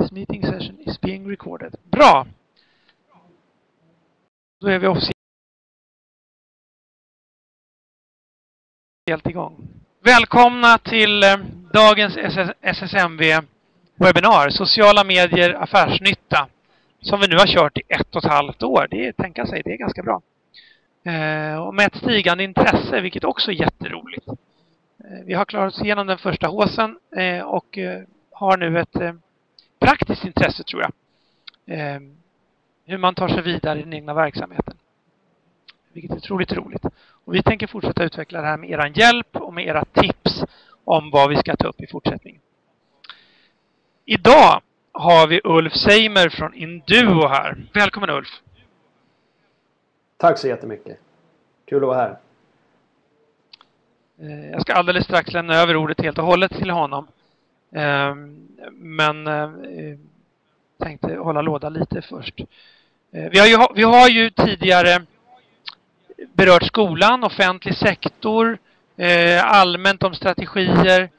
This meeting session is being recorded. Bra! Då är vi officiellt igång. Välkomna till eh, dagens SSMV-webinar, Sociala medier affärsnytta, som vi nu har kört i ett och ett halvt år. Det är, tänka sig, det är ganska bra. Eh, och med ett stigande intresse, vilket också är jätteroligt. Eh, vi har klarat oss igenom den första håsen och har nu ett praktiskt intresse tror jag. Eh, hur man tar sig vidare i den egna verksamheten. Vilket är otroligt roligt. Och vi tänker fortsätta utveckla det här med er hjälp och med era tips om vad vi ska ta upp i fortsättningen. Idag har vi Ulf Seimer från Induo här. Välkommen Ulf! Tack så jättemycket! Kul att vara här. Eh, jag ska alldeles strax lämna över ordet helt och hållet till honom. Ehm, men jag tänkte hålla låda lite först. Eh, vi har ju, vi har ju tidigare berört skolan, offentlig sektor, eh, allmänt om strategier.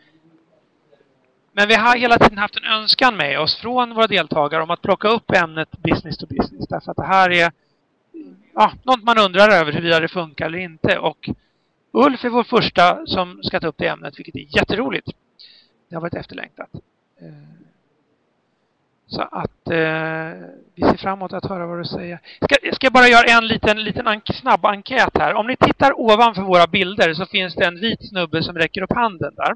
Men vi har hela tiden haft en önskan med oss från våra deltagare om att plocka upp ämnet business to business. Därför att det här är ja, något man undrar över huruvida det funkar eller inte. Och Ulf är vår första som ska ta upp det ämnet, vilket är jätteroligt. Det har varit efterlängtat. Eh, så att eh, vi ser fram emot att höra vad du säger. Ska, jag ska bara göra en liten, liten ank snabb enkät här. Om ni tittar ovanför våra bilder så finns det en vit snubbe som räcker upp handen där.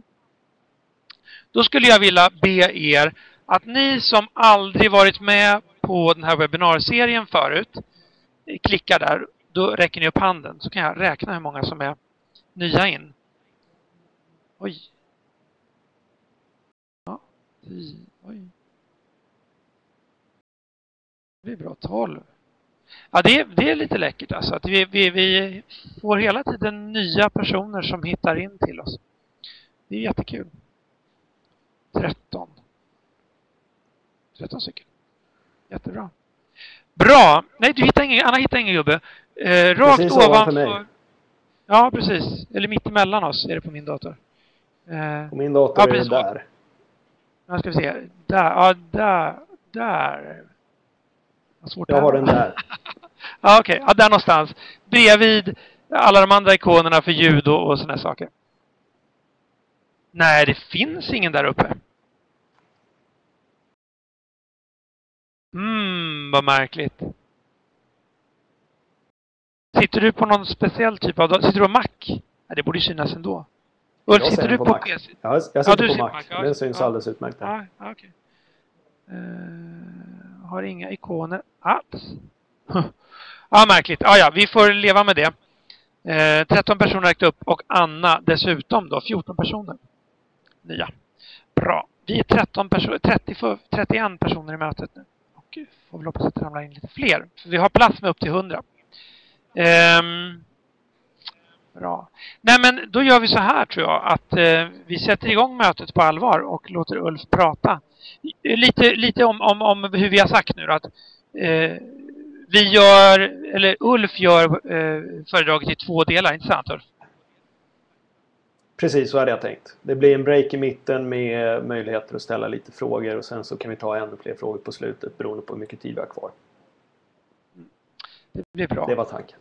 Då skulle jag vilja be er att ni som aldrig varit med på den här webbinarserien förut eh, klickar där. Då räcker ni upp handen så kan jag räkna hur många som är nya in. Oj. Ja, oj. Det blir bra. 12. Ja, det är, det är lite läckert alltså. Att vi, vi, vi får hela tiden nya personer som hittar in till oss. Det är jättekul. 13. 13 stycken. Jättebra. Bra! Nej, du hittar ingen, Anna hittar ingen gubbe. Eh, rakt precis ovanför... Mig. Ja, precis. Eller mitt emellan oss är det på min dator. Eh, på min dator ja, är det där. Ja, ska vi se. Där. Ja, där. Där. Svårt jag har den där. ja, okej. Okay. Ja, där någonstans. Bredvid alla de andra ikonerna för ljud och, och sådana saker. Nej, det finns ingen där uppe. Mm, vad märkligt. Sitter du på någon speciell typ av... Sitter du på Mac? Nej, det borde synas ändå. Ulf, sitter du på, på PC? Ja, jag sitter ja, på Mac. Mac. Ja, det syns ja. alldeles utmärkt. Ja, ja, okay. uh, eh, har inga ikoner alls. ja, märkligt. Ja, ja, vi får leva med det. Uh, 13 personer räckt upp och Anna dessutom då 14 personer. Nya. Bra. Vi är 13 personer, 30, 31 personer i mötet nu. Och får väl hoppas att det ramlar in lite fler. För vi har plats med upp till 100. Um, bra. Nej men då gör vi så här tror jag att uh, vi sätter igång mötet på allvar och låter Ulf prata. Lite, lite om, om, om hur vi har sagt nu då, att uh, vi gör, eller Ulf gör uh, föredraget i två delar, inte sant Ulf? Precis, så hade jag tänkt. Det blir en break i mitten med möjligheter att ställa lite frågor och sen så kan vi ta ännu fler frågor på slutet beroende på hur mycket tid vi har kvar. Det blir bra. Det var tanken.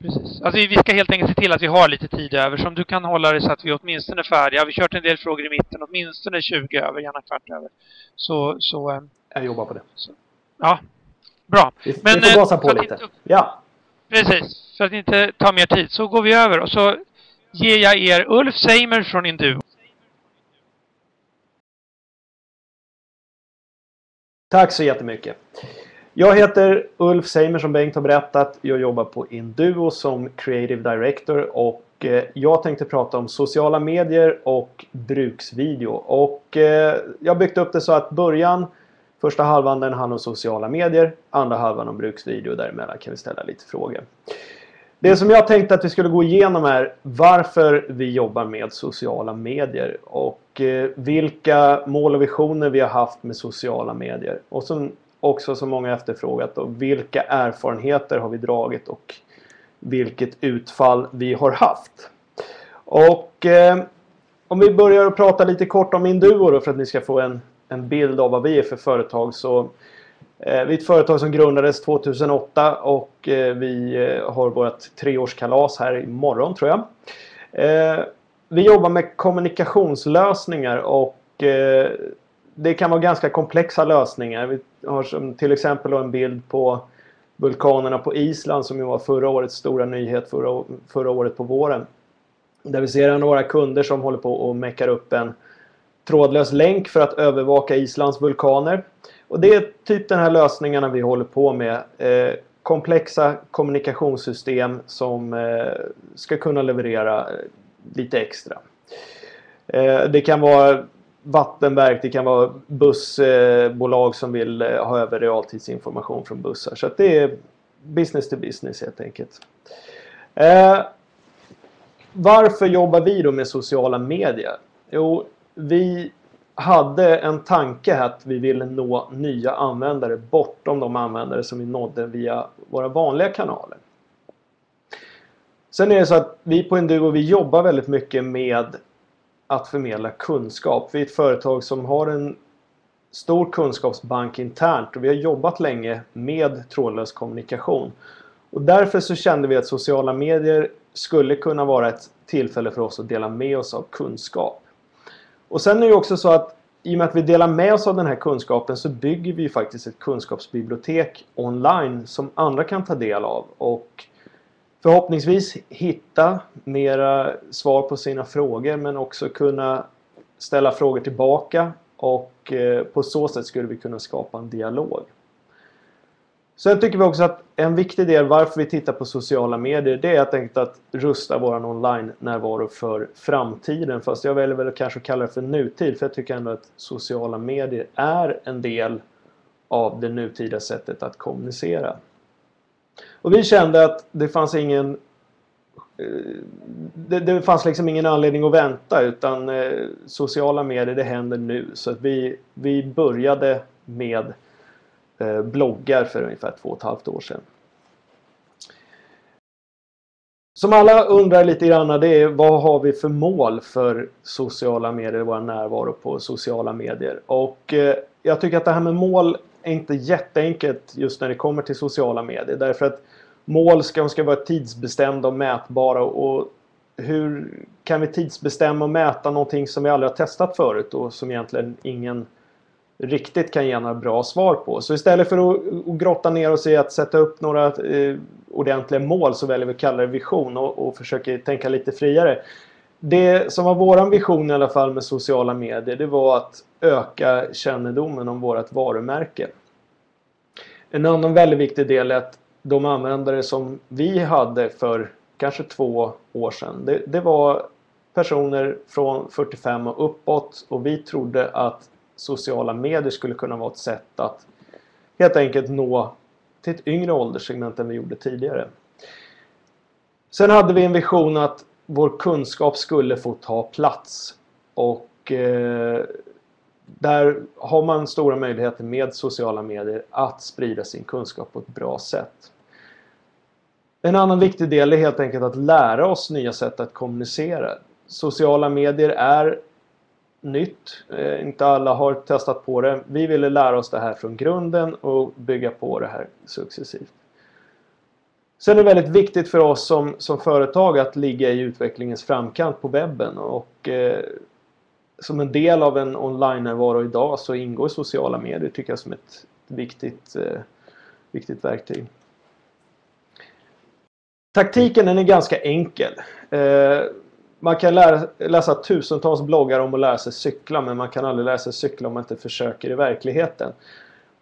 Precis. Alltså vi ska helt enkelt se till att vi har lite tid över. Som du kan hålla det så att vi åtminstone är färdiga. Vi har kört en del frågor i mitten. Åtminstone 20 över, gärna kvart över. Så... så eh, jag jobbar på det. Så. Ja, bra. Vi, Men, vi får gasa eh, på lite. Inte, ja. Precis. För att inte ta mer tid så går vi över och så ger jag er Ulf Seimer från Induo. Tack så jättemycket. Jag heter Ulf Seimer som Bengt har berättat. Jag jobbar på Induo som Creative Director och eh, jag tänkte prata om sociala medier och bruksvideo. Och eh, jag har byggt upp det så att början, första halvan den handlar om sociala medier, andra halvan om bruksvideo. Däremellan kan vi ställa lite frågor. Det som jag tänkte att vi skulle gå igenom är varför vi jobbar med sociala medier och eh, vilka mål och visioner vi har haft med sociala medier. Och som också som många efterfrågat då, vilka erfarenheter har vi dragit och vilket utfall vi har haft. Och eh, om vi börjar att prata lite kort om Induo då för att ni ska få en en bild av vad vi är för företag så eh, vi är ett företag som grundades 2008 och eh, vi eh, har vårt treårskalas här imorgon tror jag. Eh, vi jobbar med kommunikationslösningar och eh, det kan vara ganska komplexa lösningar. Vi har som till exempel en bild på vulkanerna på Island som ju var förra årets stora nyhet förra, förra året på våren. Där vi ser några kunder som håller på och meckar upp en trådlös länk för att övervaka Islands vulkaner. Och det är typ den här lösningarna vi håller på med. Eh, komplexa kommunikationssystem som eh, ska kunna leverera lite extra. Eh, det kan vara vattenverk, det kan vara bussbolag som vill eh, ha över realtidsinformation från bussar. Så det är business to business helt enkelt. Eh, varför jobbar vi då med sociala medier? Jo, vi hade en tanke att vi ville nå nya användare bortom de användare som vi nådde via våra vanliga kanaler. Sen är det så att vi på Enduo vi jobbar väldigt mycket med att förmedla kunskap. Vi är ett företag som har en stor kunskapsbank internt och vi har jobbat länge med trådlös kommunikation. Och därför så kände vi att sociala medier skulle kunna vara ett tillfälle för oss att dela med oss av kunskap. Och sen är det också så att i och med att vi delar med oss av den här kunskapen så bygger vi faktiskt ett kunskapsbibliotek online som andra kan ta del av. Och förhoppningsvis hitta mera svar på sina frågor men också kunna ställa frågor tillbaka och eh, på så sätt skulle vi kunna skapa en dialog. Sen tycker vi också att en viktig del varför vi tittar på sociala medier det är helt enkelt att rusta våran online-närvaro för framtiden. Fast jag väljer väl kanske att kalla det för nutid för jag tycker ändå att sociala medier är en del av det nutida sättet att kommunicera. Och vi kände att det fanns ingen eh, det, det fanns liksom ingen anledning att vänta utan eh, sociala medier det händer nu. Så att vi, vi började med eh, bloggar för ungefär två och ett halvt år sedan. Som alla undrar lite grann det är vad har vi för mål för sociala medier, vår närvaro på sociala medier. Och eh, jag tycker att det här med mål är inte jätteenkelt just när det kommer till sociala medier. Därför att mål ska, ska vara tidsbestämda och mätbara. Och hur kan vi tidsbestämma och mäta någonting som vi aldrig har testat förut och som egentligen ingen riktigt kan ge några bra svar på. Så istället för att, grotta ner oss i att sätta upp några eh, ordentliga mål så väljer vi att kalla det vision och, och försöker tänka lite friare. Det som var våran vision i alla fall med sociala medier det var att öka kännedomen om vårt varumärke. En annan väldigt viktig del är att de användare som vi hade för kanske två år sedan det, det var personer från 45 och uppåt och vi trodde att sociala medier skulle kunna vara ett sätt att helt enkelt nå till ett yngre ålderssegment än vi gjorde tidigare. Sen hade vi en vision att vår kunskap skulle få ta plats. Och eh, där har man stora möjligheter med sociala medier att sprida sin kunskap på ett bra sätt. En annan viktig del är helt enkelt att lära oss nya sätt att kommunicera. Sociala medier är nytt. Eh, inte alla har testat på det. Vi ville lära oss det här från grunden och bygga på det här successivt. Sen är det väldigt viktigt för oss som, som företag att ligga i utvecklingens framkant på webben. Och eh, som en del av en online-närvaro idag så ingår sociala medier tycker jag som ett viktigt, eh, viktigt verktyg. Taktiken den är ganska enkel. Eh, man kan lära, läsa tusentals bloggar om att lära sig cykla men man kan aldrig lära sig cykla om man inte försöker i verkligheten.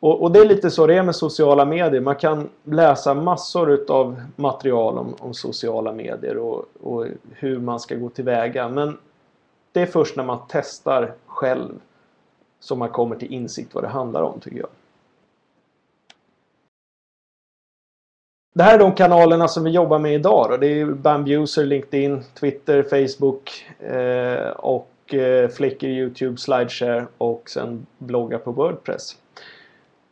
Och, och, det är lite så det är med sociala medier. Man kan läsa massor utav material om, om sociala medier och, och, hur man ska gå tillväga. Men det är först när man testar själv som man kommer till insikt vad det handlar om tycker jag. Det här är de kanalerna som vi jobbar med idag. Då. Det är Bambuser, LinkedIn, Twitter, Facebook eh, och eh, Flickr, Youtube, Slideshare och sen bloggar på Wordpress.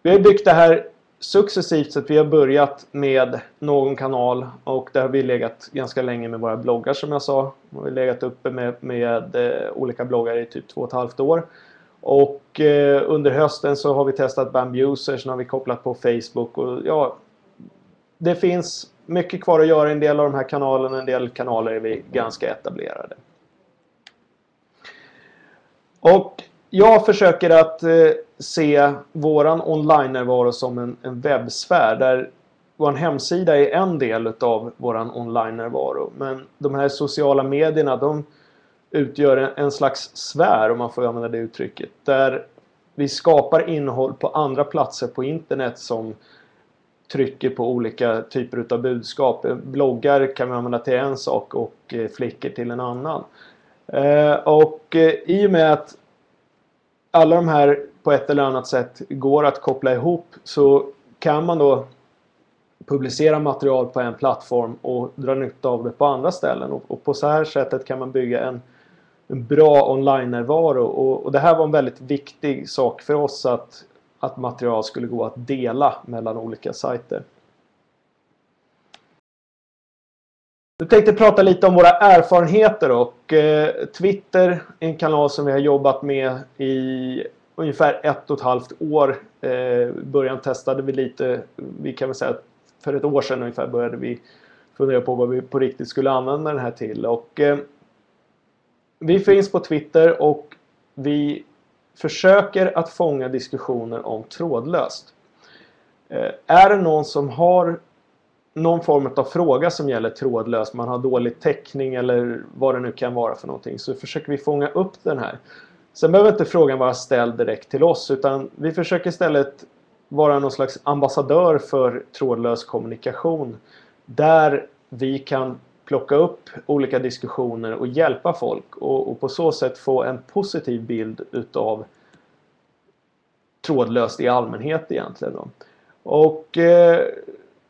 Vi har byggt det här successivt så att vi har börjat med någon kanal och där har vi legat ganska länge med våra bloggar som jag sa. Vi har legat uppe med, med eh, olika bloggar i typ två och ett halvt år. Och eh, under hösten så har vi testat Bambuser, sen har vi kopplat på Facebook och ja, det finns mycket kvar att göra i en del av de här kanalerna. En del kanaler är vi ganska etablerade. Och jag försöker att eh, se våran online-närvaro som en, en webbsfär där vår hemsida är en del av våran online-närvaro. Men de här sociala medierna de utgör en, en slags sfär om man får använda det uttrycket. Där vi skapar innehåll på andra platser på internet som trycker på olika typer av budskap. Bloggar kan vi använda till en sak och eh, flickor till en annan. Eh, och eh, i och med att alla de här på ett eller annat sätt går att koppla ihop så kan man då publicera material på en plattform och dra nytta av det på andra ställen. Och, och på så här sättet kan man bygga en, en bra online-närvaro. Och, och, det här var en väldigt viktig sak för oss att, att material skulle gå att dela mellan olika sajter. Nu tänkte prata lite om våra erfarenheter och eh, Twitter är en kanal som vi har jobbat med i ungefär ett och ett halvt år. Eh, I början testade vi lite, vi kan väl säga att för ett år sedan ungefär började vi fundera på vad vi på riktigt skulle använda den här till. Och, eh, vi finns på Twitter och vi försöker att fånga diskussioner om trådlöst. Eh, är det någon som har någon form av fråga som gäller trådlöst, man har dålig täckning eller vad det nu kan vara för någonting, så försöker vi fånga upp den här. Sen behöver inte frågan vara ställd direkt till oss utan vi försöker istället vara någon slags ambassadör för trådlös kommunikation. Där vi kan plocka upp olika diskussioner och hjälpa folk och, och på så sätt få en positiv bild utav trådlöst i allmänhet egentligen. Då. Och eh,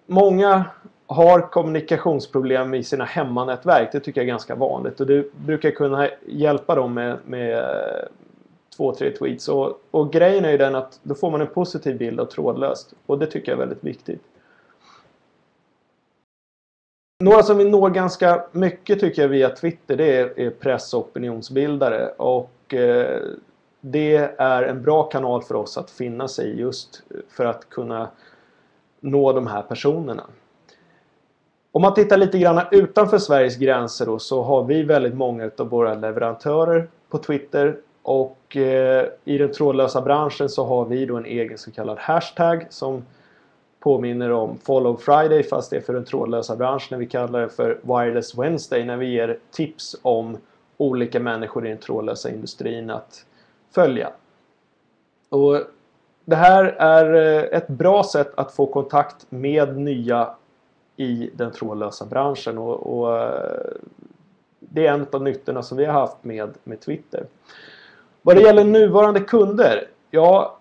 många har kommunikationsproblem i sina hemmanätverk. Det tycker jag är ganska vanligt och du brukar kunna hjälpa dem med, med eh, två, tre tweets. Och, och grejen är ju den att då får man en positiv bild av trådlöst. Och det tycker jag är väldigt viktigt. Några som vi når ganska mycket tycker jag via Twitter det är, är press och opinionsbildare. Och eh, det är en bra kanal för oss att finna sig i just för att kunna nå de här personerna. Om man tittar lite grann utanför Sveriges gränser då, så har vi väldigt många av våra leverantörer på Twitter och eh, i den trådlösa branschen så har vi då en egen så kallad hashtag som påminner om Follow Friday fast det är för den trådlösa branschen. Vi kallar det för Wireless Wednesday när vi ger tips om olika människor i den trådlösa industrin att följa. Och det här är eh, ett bra sätt att få kontakt med nya i den trådlösa branschen och, och eh, det är en av nyttorna som vi har haft med, med Twitter. Vad det gäller nuvarande kunder, ja,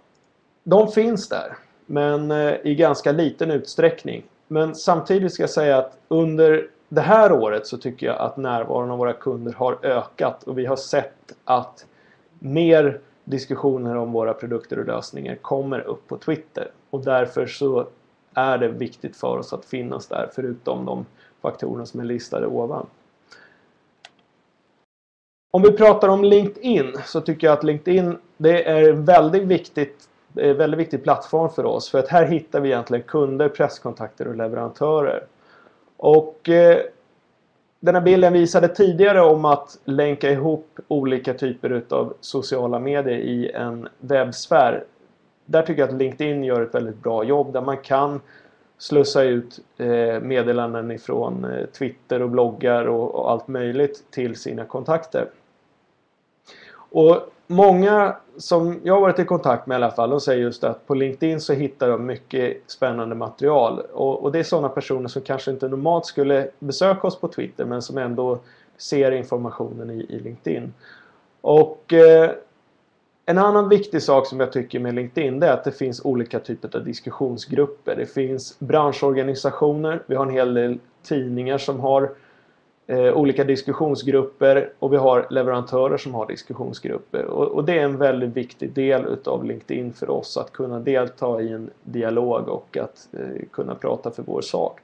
de finns där. Men eh, i ganska liten utsträckning. Men samtidigt ska jag säga att under det här året så tycker jag att närvaron av våra kunder har ökat och vi har sett att mer diskussioner om våra produkter och lösningar kommer upp på Twitter. Och därför så är det viktigt för oss att finnas där förutom de faktorerna som är listade ovan. Om vi pratar om LinkedIn så tycker jag att LinkedIn det är en väldigt, viktigt, väldigt viktig plattform för oss. För att här hittar vi egentligen kunder, presskontakter och leverantörer. Och eh, den här bilden visade tidigare om att länka ihop olika typer av sociala medier i en webbsfär. Där tycker jag att LinkedIn gör ett väldigt bra jobb där man kan slussa ut eh, meddelanden ifrån eh, Twitter och bloggar och allt möjligt till sina kontakter. Och många som jag har varit i kontakt med i alla fall, de säger just att på LinkedIn så hittar de mycket spännande material. Och, och det är sådana personer som kanske inte normalt skulle besöka oss på Twitter men som ändå ser informationen i, i LinkedIn. Och eh, en annan viktig sak som jag tycker med LinkedIn det är att det finns olika typer av diskussionsgrupper. Det finns branschorganisationer, vi har en hel del tidningar som har eh, olika diskussionsgrupper och vi har leverantörer som har diskussionsgrupper. Och, och, det är en väldigt viktig del utav LinkedIn för oss att kunna delta i en dialog och att eh, kunna prata för vår sak.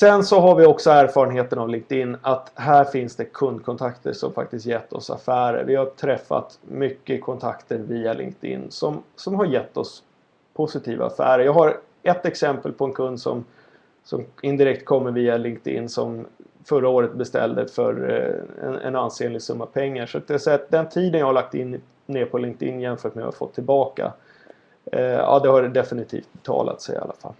Sen så har vi också erfarenheten av LinkedIn att här finns det kundkontakter som faktiskt gett oss affärer. Vi har träffat mycket kontakter via LinkedIn som, som har gett oss positiva affärer. Jag har ett exempel på en kund som, som indirekt kommer via LinkedIn som förra året beställde för eh, en, en ansenlig summa pengar. Så det så att den tiden jag har lagt in ner på LinkedIn jämfört med vad jag har fått tillbaka. Eh, ja, det har definitivt betalat sig i alla fall.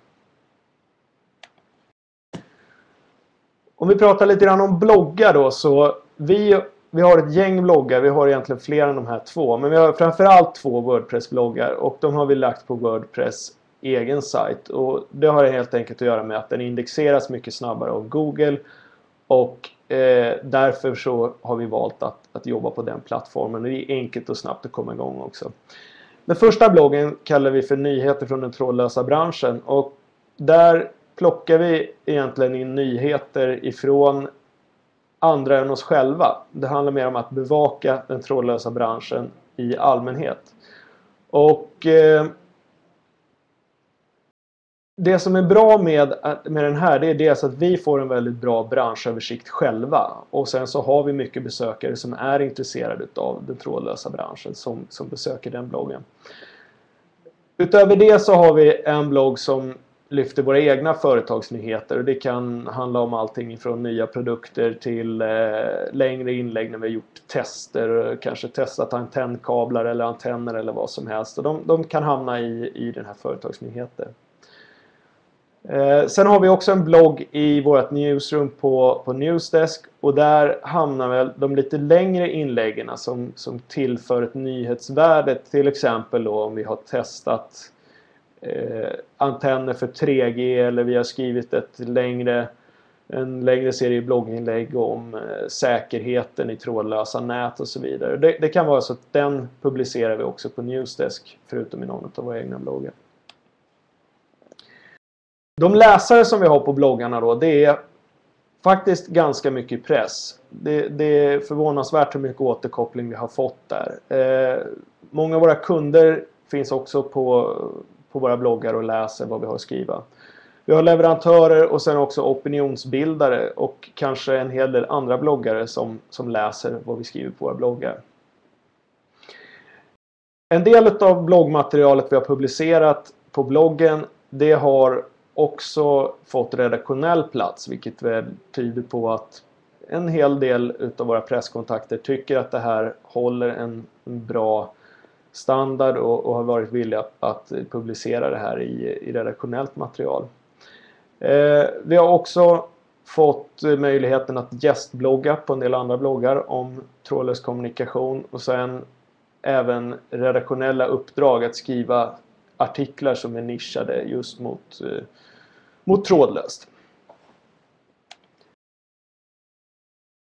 Om vi pratar lite grann om bloggar då så vi, vi har ett gäng bloggar. Vi har egentligen fler än de här två. Men vi har framförallt två Wordpress-bloggar och de har vi lagt på Wordpress egen sajt. Och det har helt enkelt att göra med att den indexeras mycket snabbare av Google och eh, därför så har vi valt att, att jobba på den plattformen. Det är enkelt och snabbt att komma igång också. Den första bloggen kallar vi för Nyheter från den trådlösa branschen. Och där plockar vi egentligen in nyheter ifrån andra än oss själva. Det handlar mer om att bevaka den trådlösa branschen i allmänhet. Och eh, det som är bra med, med den här det är dels att vi får en väldigt bra branschöversikt själva. Och sen så har vi mycket besökare som är intresserade av den trådlösa branschen som, som besöker den bloggen. Utöver det så har vi en blogg som lyfter våra egna företagsnyheter. Och det kan handla om allting från nya produkter till eh, längre inlägg när vi har gjort tester. Kanske testat antennkablar eller antenner eller vad som helst. Och de, de kan hamna i, i den här företagsnyheter. Eh, sen har vi också en blogg i vårt newsroom på, på Newsdesk och där hamnar väl de lite längre inläggen som, som tillför ett nyhetsvärde. Till exempel då om vi har testat eh, antenner för 3G eller vi har skrivit ett längre, en längre serie blogginlägg om eh, säkerheten i trådlösa nät och så vidare. Det, det, kan vara så att den publicerar vi också på Newsdesk förutom i någon av våra egna bloggar. De läsare som vi har på bloggarna då, det är faktiskt ganska mycket press. Det, det är förvånansvärt hur mycket återkoppling vi har fått där. Eh, många av våra kunder finns också på, på våra bloggar och läser vad vi har att skriva. Vi har leverantörer och sen också opinionsbildare och kanske en hel del andra bloggare som, som läser vad vi skriver på våra bloggar. En del av bloggmaterialet vi har publicerat på bloggen det har också fått redaktionell plats vilket väl tyder på att en hel del utav våra presskontakter tycker att det här håller en, bra standard och, och, har varit villiga att, publicera det här i, i redaktionellt material. Eh, vi har också fått möjligheten att gästblogga på en del andra bloggar om trådlös kommunikation och sen även redaktionella uppdrag att skriva artiklar som är nischade just mot eh, mot trådlöst.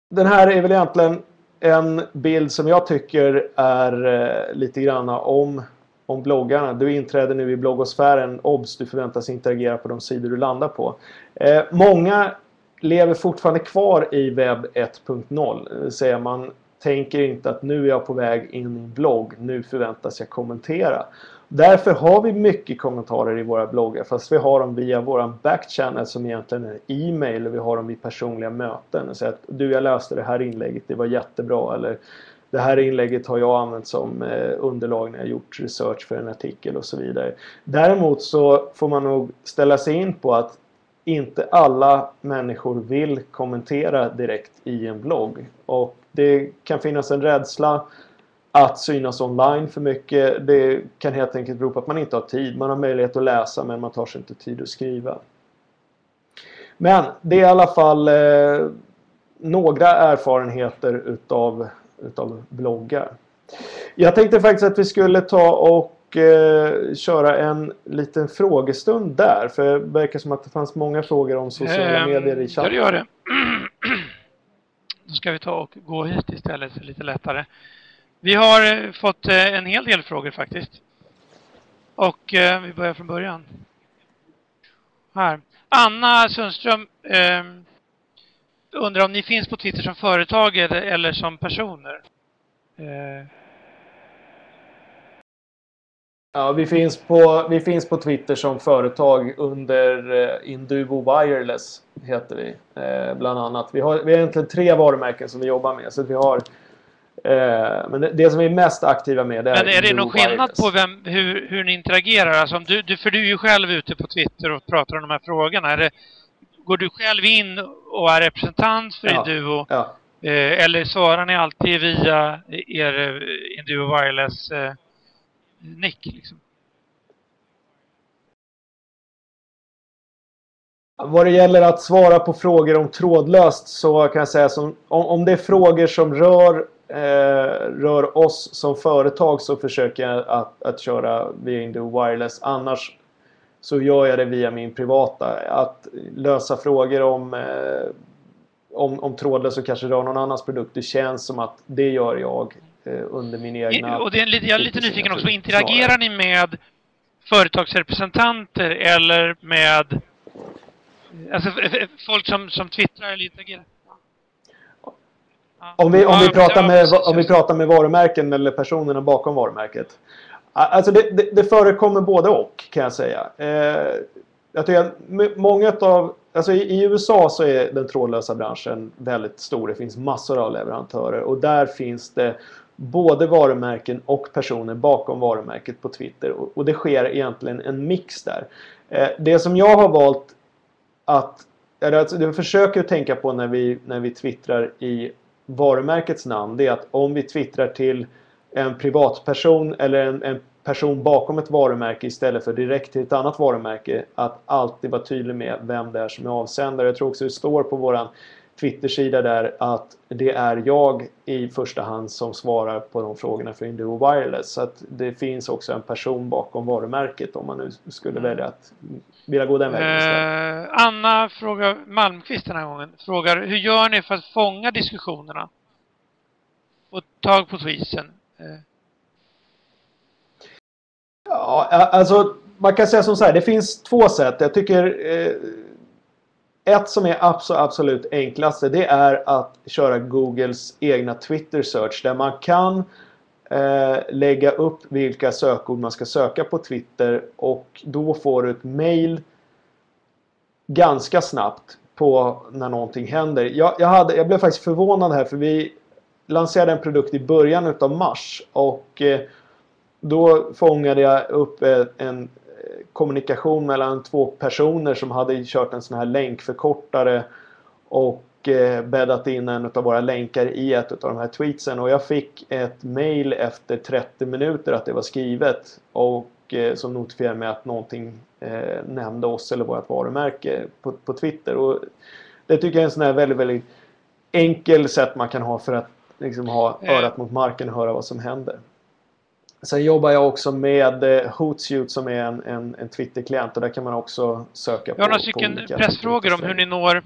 Den här är väl egentligen en bild som jag tycker är eh, lite granna om, om bloggarna. Du inträder nu i bloggosfären. Obs! Du förväntas interagera på de sidor du landar på. Eh, många lever fortfarande kvar i webb 1.0. Det vill säga man tänker inte att nu är jag på väg in i en blogg. Nu förväntas jag kommentera. Därför har vi mycket kommentarer i våra bloggar fast vi har dem via vår backchannel som egentligen är e-mail och vi har dem i personliga möten. Så att du, jag läste det här inlägget, det var jättebra. Eller det här inlägget har jag använt som eh, underlag när jag gjort research för en artikel och så vidare. Däremot så får man nog ställa sig in på att inte alla människor vill kommentera direkt i en blogg. Och det kan finnas en rädsla att synas online för mycket. Det kan helt enkelt bero på att man inte har tid. Man har möjlighet att läsa men man tar sig inte tid att skriva. Men det är i alla fall eh, några erfarenheter utav, utav bloggar. Jag tänkte faktiskt att vi skulle ta och eh, köra en liten frågestund där. För det verkar som att det fanns många frågor om sociala um, medier i chatten. Ja, det gör det. Då ska vi ta och gå hit istället, för lite lättare. Vi har eh, fått eh, en hel del frågor faktiskt. Och eh, vi börjar från början. Här. Anna Sundström eh, undrar om ni finns på Twitter som företag eller som personer? Eh. Ja, vi finns, på, vi finns på Twitter som företag under eh, Induvo Wireless, heter vi. Eh, bland annat. Vi har, vi har egentligen tre varumärken som vi jobbar med. Så vi har, men det, det, som vi är mest aktiva med det är Men är det någon skillnad på vem, hur, hur ni interagerar? Alltså, du, du, för du är ju själv ute på Twitter och pratar om de här frågorna. Är det, går du själv in och är representant för ja, Induvo? Ja. Eh, eller svarar ni alltid via er eh, Induvo Wireless eh, nick liksom? Vad det gäller att svara på frågor om trådlöst så kan jag säga som om, om det är frågor som rör, eh, rör oss som företag så försöker jag att, att köra via Induo Wireless. Annars så gör jag det via min privata. Att lösa frågor om, eh, om, om trådlöst som kanske rör någon annans produkt. Det känns som att det gör jag eh, under min egna... Och det är lite, jag är lite nyfiken också. Interagerar ni med företagsrepresentanter eller med alltså, folk som, som twittrar eller interagerar? Om vi, om, vi pratar med, om vi pratar med varumärken eller personerna bakom varumärket. Alltså det, det, det förekommer både och kan jag säga. Eh, jag tycker många av... Alltså i, i, USA så är den trådlösa branschen väldigt stor. Det finns massor av leverantörer och där finns det både varumärken och personer bakom varumärket på Twitter. Och, och det sker egentligen en mix där. Eh, det som jag har valt att... Alltså det vi försöker tänka på när vi, när vi twittrar i varumärkets namn. Det är att om vi twittrar till en privatperson eller en, en person bakom ett varumärke istället för direkt till ett annat varumärke. Att alltid vara tydlig med vem det är som är avsändare. Jag tror också det står på våran Twitter-sida där att det är jag i första hand som svarar på de frågorna för Induo Wireless. Så att det finns också en person bakom varumärket om man nu skulle välja att vilja gå den vägen istället. Eh, Anna frågar, Malmqvist den här gången, frågar hur gör ni för att fånga diskussionerna? Få tag på tweetsen? Eh. Ja, alltså man kan säga som så här, det finns två sätt. Jag tycker eh, ett som är absolut enklaste det är att köra Googles egna Twitter search där man kan eh, lägga upp vilka sökord man ska söka på Twitter och då får du ett mail ganska snabbt på när någonting händer. Jag, jag, hade, jag blev faktiskt förvånad här för vi lanserade en produkt i början utav mars och eh, då fångade jag upp eh, en kommunikation mellan två personer som hade kört en sån här länkförkortare och eh, bäddat in en av våra länkar i ett av de här tweetsen och jag fick ett mail efter 30 minuter att det var skrivet och eh, som notifierade mig att någonting eh, nämnde oss eller vårt varumärke på, på Twitter. Och det tycker jag är en sån här väldigt, väldigt enkel sätt man kan ha för att liksom ha örat mot marken och höra vad som händer. Sen jobbar jag också med eh, Hootsuite som är en, en, en Twitter-klient och där kan man också söka på Jag har några stycken pressfrågor om hur ni når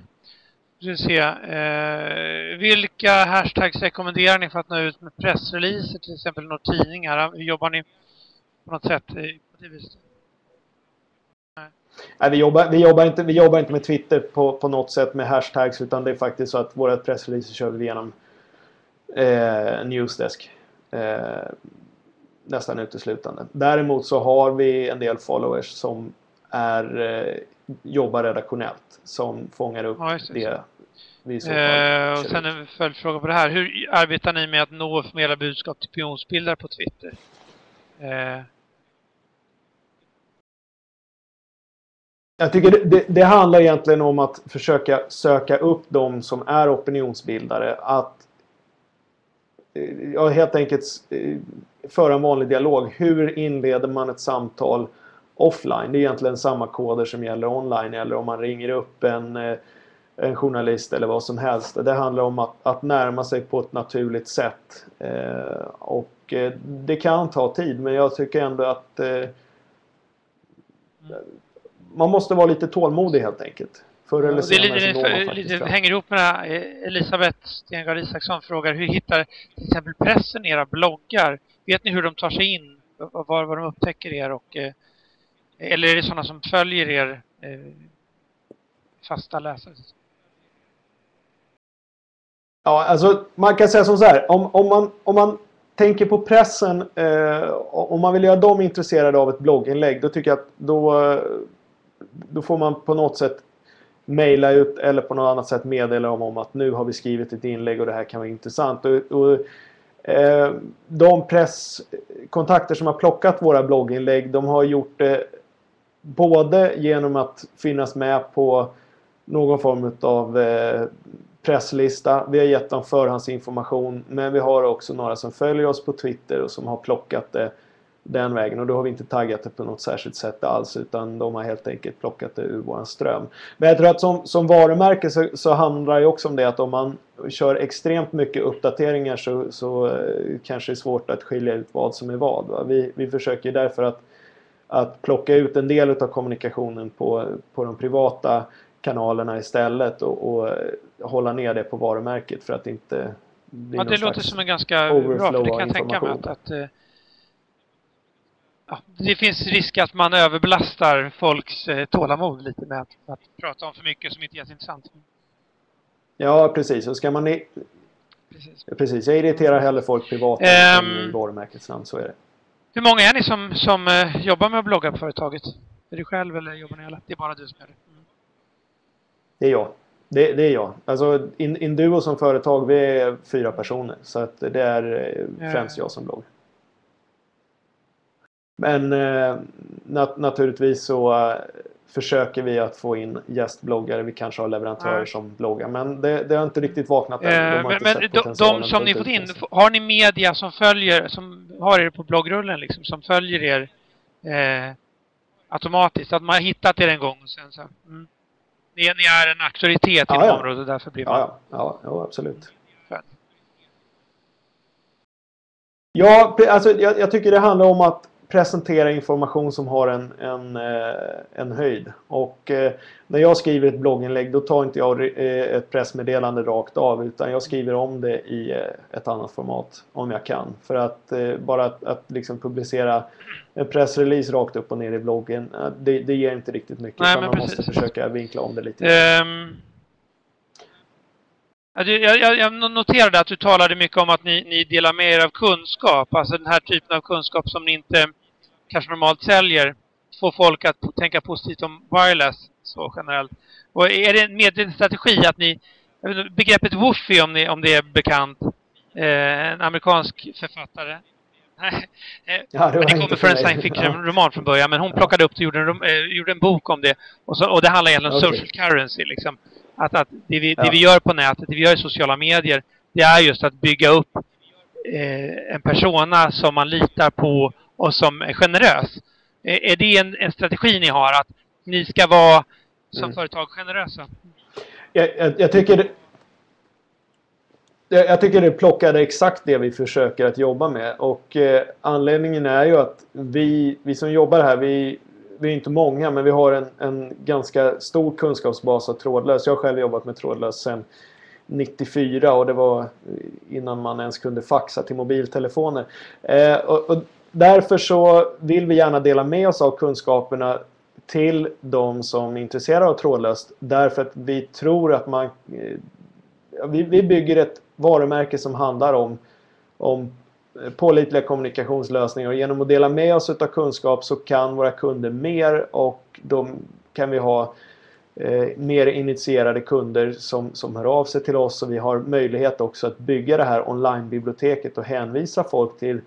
vi se, eh, vilka hashtags rekommenderar ni för att nå ut med pressreleaser, till exempel några tidningar? Hur jobbar ni på något sätt? Nej, vi, jobbar, vi, jobbar inte, vi jobbar inte med Twitter på, på något sätt med hashtags utan det är faktiskt så att våra pressreleaser kör vi genom eh, Newsdesk. Eh, nästan uteslutande. Däremot så har vi en del followers som är, eh, jobbar redaktionellt. Som fångar upp ja, det. vi så eh, och sen en följdfråga på det här. Hur arbetar ni med att nå och förmedla budskap till opinionsbildare på Twitter? Eh. Jag tycker det, det, det, handlar egentligen om att försöka söka upp de som är opinionsbildare. Att ja, helt enkelt eh, föra en vanlig dialog. Hur inleder man ett samtal offline? Det är egentligen samma koder som gäller online eller om man ringer upp en, eh, en journalist eller vad som helst. Det handlar om att, att närma sig på ett naturligt sätt. Eh, och eh, det kan ta tid men jag tycker ändå att eh, man måste vara lite tålmodig helt enkelt. Förr eller senare det, lite, så lite, hänger ihop med det här. Elisabeth Stengard Isaksson frågar hur hittar till exempel pressen era bloggar? Vet ni hur de tar sig in? Var, var de upptäcker er? Och, eh, eller är det sådana som följer er eh, fasta läsare? Ja, alltså man kan säga som så här. Om, om, man, om man tänker på pressen. Eh, om man vill göra dem intresserade av ett blogginlägg. Då tycker jag att då, då får man på något sätt mejla ut eller på något annat sätt meddela dem om att nu har vi skrivit ett inlägg och det här kan vara intressant. Och, och eh, de presskontakter som har plockat våra blogginlägg de har gjort det både genom att finnas med på någon form av eh, presslista. Vi har gett dem förhandsinformation men vi har också några som följer oss på Twitter och som har plockat det den vägen och då har vi inte taggat det på något särskilt sätt alls utan de har helt enkelt plockat det ur våran ström. Men jag tror att som, som varumärke så, så handlar det också om det att om man kör extremt mycket uppdateringar så, så eh, kanske det är svårt att skilja ut vad som är vad. Va? Vi, vi försöker därför att, att plocka ut en del av kommunikationen på, på de privata kanalerna istället och, och hålla ner det på varumärket för att inte Ja, det låter som en ganska bra, för det kan jag tänka mig att, att eh, ja, det finns risk att man överbelastar folks eh, tålamod lite med att, att, prata om för mycket som inte är jätteintressant. Ja, precis. Och ska man... Precis. precis. Jag irriterar hellre folk privat um, än ehm, varumärkets namn, så är det. Hur många är ni som, som uh, jobbar med att blogga på företaget? Är du själv eller jobbar ni alla? Det är bara du som gör det? Mm. Det är jag. Det, det, är jag. Alltså in, Induo som företag, vi är fyra personer. Så att det är eh, främst jag som bloggar. Men eh, nat naturligtvis så eh, försöker vi att få in gästbloggare. Vi kanske har leverantörer Nej. som bloggar. Men det, det, har inte riktigt vaknat än. De men, men de, de som ni fått in, har ni media som följer, som har er på bloggrullen liksom, som följer er eh, automatiskt? Att man har hittat er en gång och sen så... Mm. Ni, ni är en auktoritet ja, inom ja. området, därför blir man... Ja, ja, ja absolut. Ja, alltså jag, jag, tycker det handlar om att presentera information som har en, en, eh, en höjd. Och eh, när jag skriver ett blogginlägg då tar inte jag eh, ett pressmeddelande rakt av utan jag skriver om det i ett annat format om jag kan. För att bara att, att liksom publicera en pressrelease rakt upp och ner i bloggen det, det ger inte riktigt mycket. Nej, man precis. måste försöka vinkla om det lite. Um... Jag, jag, jag, noterade att du talade mycket om att ni, ni delar med er av kunskap. Alltså den här typen av kunskap som ni inte kanske normalt säljer får folk att tänka positivt om wireless så generellt. Och är det en medveten strategi att ni, begreppet woofy om, ni, om det är bekant, eh, en amerikansk författare. ja, det, men det kommer från en science fiction-roman från början, men hon plockade upp det och gjorde en, eh, gjorde en bok om det. Och, så, och det handlar egentligen om okay. social currency. Liksom. Att, att det, vi, ja. det vi gör på nätet, det vi gör i sociala medier, det är just att bygga upp eh, en persona som man litar på och som är generös. Är det en, en strategi ni har att ni ska vara som mm. företag generösa? Jag, jag, jag tycker jag tycker det plockade exakt det vi försöker att jobba med och eh, anledningen är ju att vi, vi som jobbar här, vi, vi är inte många men vi har en, en ganska stor kunskapsbas av trådlös. Jag har själv jobbat med trådlös sedan 94 och det var innan man ens kunde faxa till mobiltelefoner. Eh, och, och Därför så vill vi gärna dela med oss av kunskaperna till de som är intresserade av trådlöst. Därför att vi tror att man... Eh, vi, vi bygger ett varumärke som handlar om, om pålitliga kommunikationslösningar. Och genom att dela med oss av kunskap så kan våra kunder mer och då kan vi ha eh, mer initierade kunder som, som hör av sig till oss och vi har möjlighet också att bygga det här onlinebiblioteket och hänvisa folk till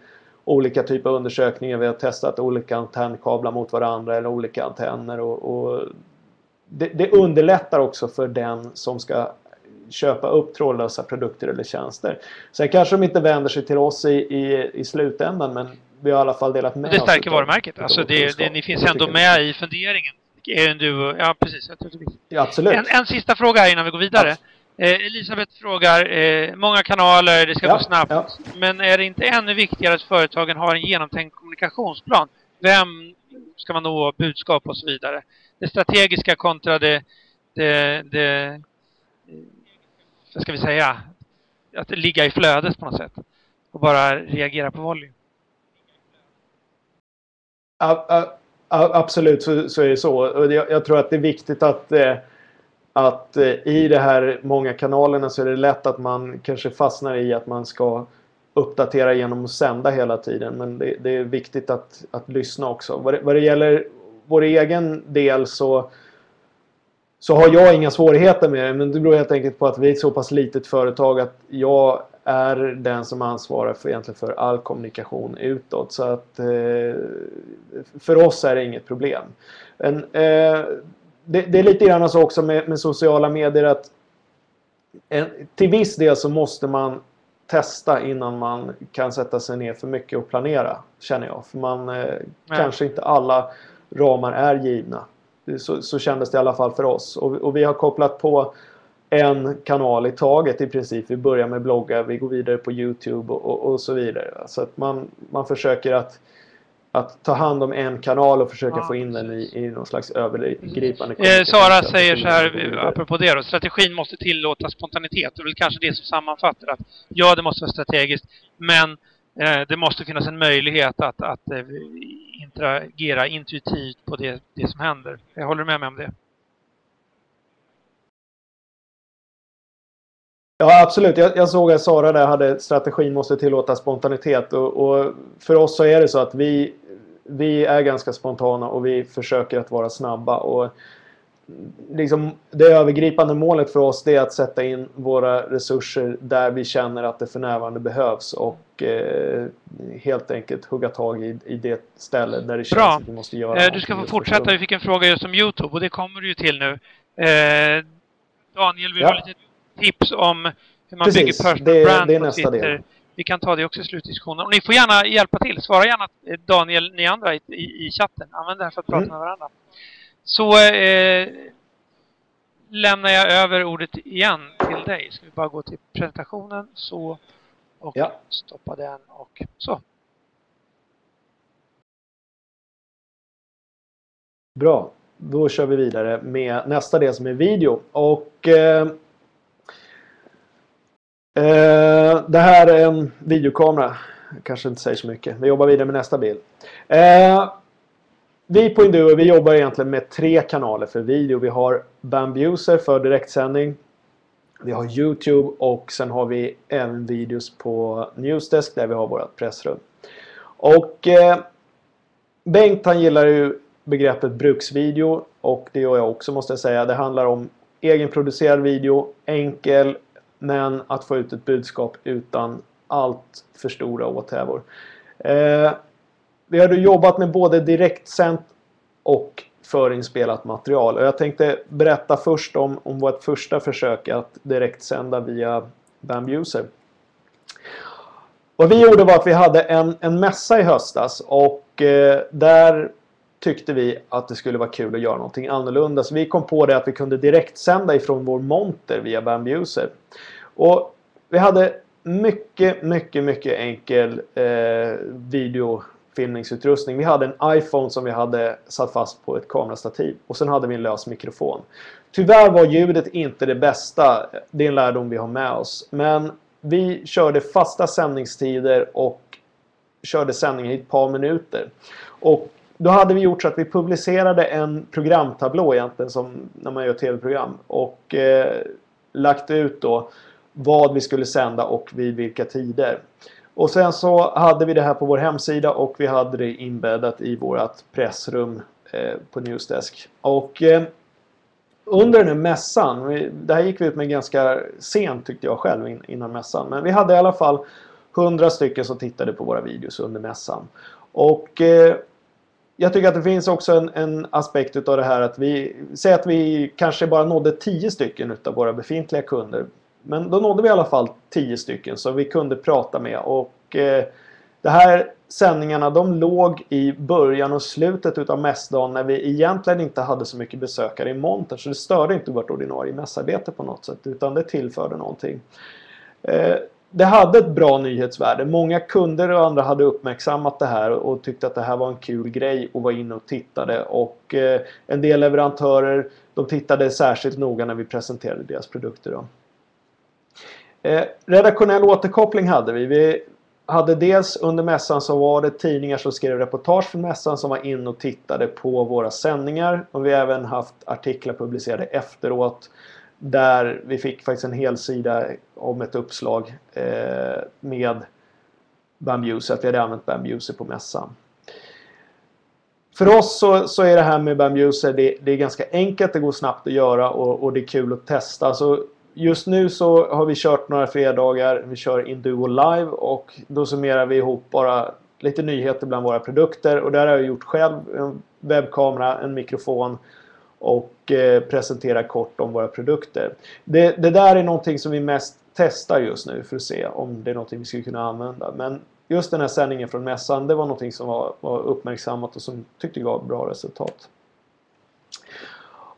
olika typer av undersökningar. Vi har testat olika antennkablar mot varandra eller olika antenner. Och, och det, det, underlättar också för den som ska köpa upp trådlösa produkter eller tjänster. Sen kanske de inte vänder sig till oss i, i, i slutändan men vi har i alla fall delat med oss. Det stärker varumärket. Alltså det, det, ni finns ändå med i funderingen. Du, ja, precis. Jag tror det ja, absolut. En, en sista fråga här innan vi går vidare. Ja. Eh, Elisabeth frågar, eh, många kanaler, det ska ja, gå snabbt. Ja. Men är det inte ännu viktigare att företagen har en genomtänkt kommunikationsplan? Vem ska man nå, budskap och så vidare? Det strategiska kontra det, det, det vad ska vi säga, att ligga i flödet på något sätt. Och bara reagera på volley. Absolut så, så är det så. Jag, jag, tror att det är viktigt att eh, att eh, i de här många kanalerna så är det lätt att man kanske fastnar i att man ska uppdatera genom att sända hela tiden. Men det, det är viktigt att, att lyssna också. Vad det, vad det gäller vår egen del så, så har jag inga svårigheter med det. Men det beror helt enkelt på att vi är ett så pass litet företag att jag är den som ansvarar för, egentligen för all kommunikation utåt. Så att eh, för oss är det inget problem. En, eh, det, det, är lite grann så också med, med sociala medier att en, till viss del så måste man testa innan man kan sätta sig ner för mycket och planera. Känner jag. För man eh, kanske inte alla ramar är givna. Så, så kändes det i alla fall för oss. Och, och, vi har kopplat på en kanal i taget i princip. Vi börjar med bloggar, vi går vidare på Youtube och, och, och så vidare. Så att man, man försöker att att ta hand om en kanal och försöka ja, få in den i, i någon slags övergripande eh, Sara säger så här, apropå det då, strategin måste tillåta spontanitet. Det är väl kanske det som sammanfattar att ja, det måste vara strategiskt, men eh, det måste finnas en möjlighet att, att eh, interagera intuitivt på det, det som händer. Jag håller med mig om det. Ja, absolut. Jag, jag, såg att Sara där hade strategin måste tillåta spontanitet. Och, och, för oss så är det så att vi, vi är ganska spontana och vi försöker att vara snabba. Och liksom, det övergripande målet för oss är att sätta in våra resurser där vi känner att det för närvarande behövs. Och eh, helt enkelt hugga tag i, i det ställe där det känns Bra. att vi måste göra eh, Du ska få fortsätta. Vi fick en fråga just om Youtube och det kommer du ju till nu. Eh, Daniel vill ja. ha lite tips om hur man Precis, bygger personal det, brand det är på nästa Twitter. Del. Vi kan ta det också i slutdiskussionen. Och ni får gärna hjälpa till. Svara gärna eh, Daniel, ni andra i, i, i chatten. Använd det här för att prata mm. med varandra. Så eh, lämnar jag över ordet igen till dig. Ska vi bara gå till presentationen så och ja. stoppa den och så. Bra. Då kör vi vidare med nästa del som är video. Och eh, Eh, det här är en videokamera. Kanske inte säger så mycket. Vi jobbar vidare med nästa bild. Eh, vi på Induo vi jobbar egentligen med tre kanaler för video. Vi har Bambuser för direktsändning. Vi har Youtube och sen har vi även videos på Newsdesk där vi har vårt pressrum. Och eh, Bengt han gillar ju begreppet bruksvideo och det gör jag också måste jag säga. Det handlar om egenproducerad video, enkel men att få ut ett budskap utan allt för stora åthävor. Eh, vi har jobbat med både direktsänt och förinspelat material. Och jag tänkte berätta först om, om vårt första försök att direktsända via Bambuser. Vad vi gjorde var att vi hade en, en mässa i höstas och eh, där tyckte vi att det skulle vara kul att göra någonting annorlunda. Så vi kom på det att vi kunde direktsända ifrån vår monter via Bambuser. Och vi hade mycket, mycket, mycket enkel eh, videofilmningsutrustning. Vi hade en iPhone som vi hade satt fast på ett kamerastativ. Och sen hade vi en lös mikrofon. Tyvärr var ljudet inte det bästa. Det är en lärdom vi har med oss. Men vi körde fasta sändningstider och körde sändningen i ett par minuter. Och då hade vi gjort så att vi publicerade en programtablå egentligen som när man gör tv-program. Och eh, lagt ut då vad vi skulle sända och vid vilka tider. Och sen så hade vi det här på vår hemsida och vi hade det inbäddat i vårt pressrum eh, på Newsdesk. Och eh, under den här mässan, vi, det här gick vi ut med ganska sent tyckte jag själv in, innan mässan. Men vi hade i alla fall 100 stycken som tittade på våra videos under mässan. Och eh, jag tycker att det finns också en, en aspekt utav det här att vi säger att vi kanske bara nådde 10 stycken utav våra befintliga kunder men då nådde vi i alla fall 10 stycken som vi kunde prata med. Och eh, de här sändningarna de låg i början och slutet utav mässdagen när vi egentligen inte hade så mycket besökare i montern. Så det störde inte vårt ordinarie mässarbete på något sätt utan det tillförde någonting. Eh, det hade ett bra nyhetsvärde. Många kunder och andra hade uppmärksammat det här och tyckte att det här var en kul grej och var inne och tittade. Och eh, en del leverantörer de tittade särskilt noga när vi presenterade deras produkter. Då. Eh, redaktionell återkoppling hade vi. Vi hade dels under mässan så var det tidningar som skrev reportage från mässan som var inne och tittade på våra sändningar. Och vi har även haft artiklar publicerade efteråt där vi fick faktiskt en hel sida om ett uppslag eh, med Bambuser, att vi hade använt Bambuser på mässan. För oss så, så är det här med Bambuser, det, det, är ganska enkelt, det går snabbt att göra och, och det är kul att testa. Så just nu så har vi kört några fredagar, vi kör Induo live och då summerar vi ihop bara lite nyheter bland våra produkter och där har jag gjort själv en webbkamera, en mikrofon och eh, kort om våra produkter. Det, det, där är någonting som vi mest testar just nu för att se om det är någonting vi skulle kunna använda. Men just den här sändningen från mässan, det var någonting som var, var uppmärksammat och som tyckte gav bra resultat.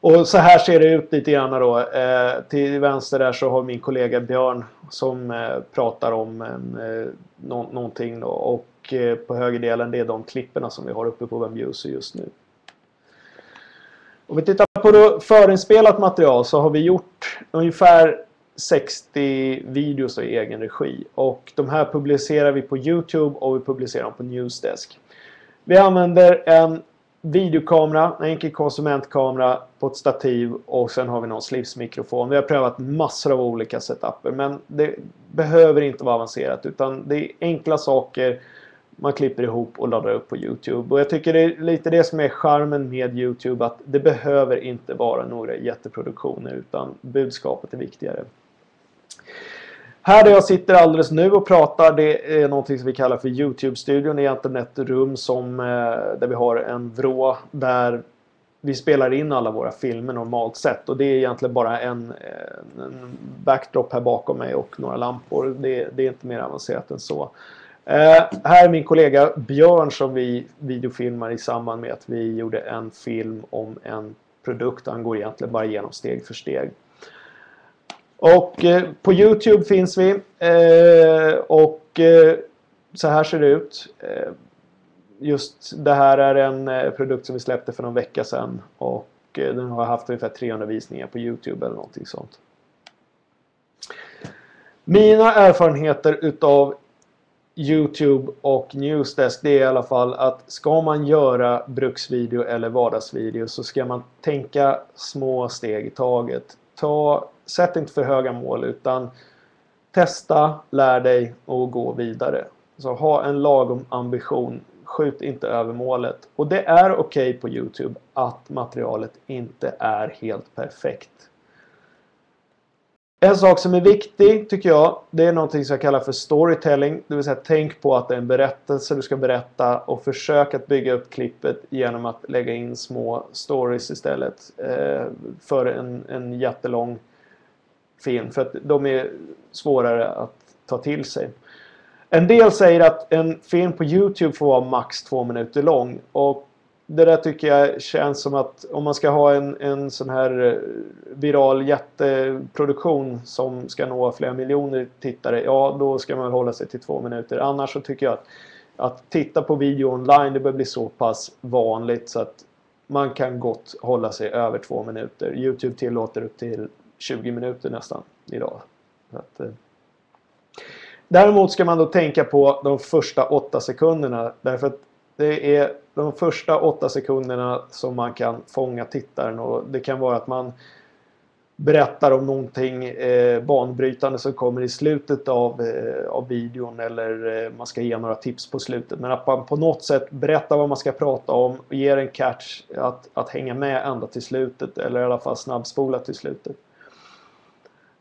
Och så här ser det ut lite grann då. Eh, till vänster där så har min kollega Björn som eh, pratar om en, eh, no någonting då. Och eh, på högerdelen det är de klipporna som vi har uppe på Webmuser just nu. Om vi tittar på förinspelat material så har vi gjort ungefär 60 videos i egen regi. Och de här publicerar vi på Youtube och vi publicerar dem på Newsdesk. Vi använder en videokamera, en enkel konsumentkamera på ett stativ och sen har vi någon slipsmikrofon. Vi har prövat massor av olika setuper men det behöver inte vara avancerat utan det är enkla saker man klipper ihop och laddar upp på Youtube. Och jag tycker det är lite det som är charmen med Youtube att det behöver inte vara några jätteproduktioner utan budskapet är viktigare. Här där jag sitter alldeles nu och pratar det är någonting som vi kallar för Youtube-studion. Det är egentligen ett rum som, eh, där vi har en vrå där vi spelar in alla våra filmer normalt sett. Och det är egentligen bara en, en backdrop här bakom mig och några lampor. Det, det är inte mer avancerat än så. Eh, här är min kollega Björn som vi videofilmar i samband med att vi gjorde en film om en produkt. Han går egentligen bara igenom steg för steg. Och eh, på Youtube finns vi. Eh, och eh, så här ser det ut. Eh, just det här är en eh, produkt som vi släppte för någon vecka sedan. Och eh, den har haft ungefär 300 visningar på Youtube eller någonting sånt. Mina erfarenheter utav Youtube och Newsdesk det är i alla fall att ska man göra bruksvideo eller vardagsvideo så ska man tänka små steg i taget. Ta, sätt inte för höga mål utan testa, lär dig och gå vidare. Så ha en lagom ambition. Skjut inte över målet. Och det är okej okay på Youtube att materialet inte är helt perfekt. En sak som är viktig tycker jag, det är någonting som jag kallar för storytelling. Det vill säga tänk på att det är en berättelse du ska berätta och försök att bygga upp klippet genom att lägga in små stories istället eh, för en, en jättelång film. För att de är svårare att ta till sig. En del säger att en film på Youtube får vara max två minuter lång. Och det där tycker jag känns som att om man ska ha en, en sån här eh, viral jätteproduktion som ska nå flera miljoner tittare. Ja, då ska man hålla sig till två minuter. Annars så tycker jag att, att titta på video online det börjar bli så pass vanligt så att man kan gott hålla sig över två minuter. Youtube tillåter upp till 20 minuter nästan idag. Att, eh. Däremot ska man då tänka på de första åtta sekunderna. Därför att det är de första åtta sekunderna som man kan fånga tittaren och det kan vara att man berättar om någonting eh, banbrytande som kommer i slutet av, eh, av videon eller eh, man ska ge några tips på slutet. Men att man på något sätt berättar vad man ska prata om och ger en catch att, att hänga med ända till slutet eller i alla fall snabbspola till slutet.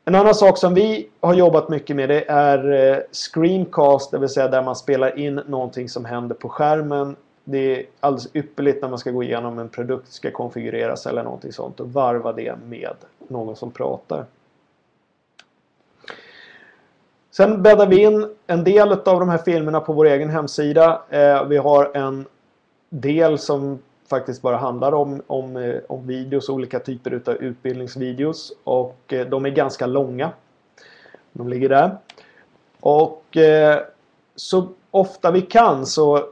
En annan sak som vi har jobbat mycket med det är eh, screencast, det vill säga där man spelar in någonting som händer på skärmen. Det är alldeles ypperligt när man ska gå igenom en produkt ska konfigureras eller någonting sånt och varva det med någon som pratar. Sen bäddar vi in en del av de här filmerna på vår egen hemsida. Eh, vi har en del som faktiskt bara handlar om, om, eh, om videos, olika typer utav utbildningsvideos. Och eh, de är ganska långa. De ligger där. Och så ofta vi kan så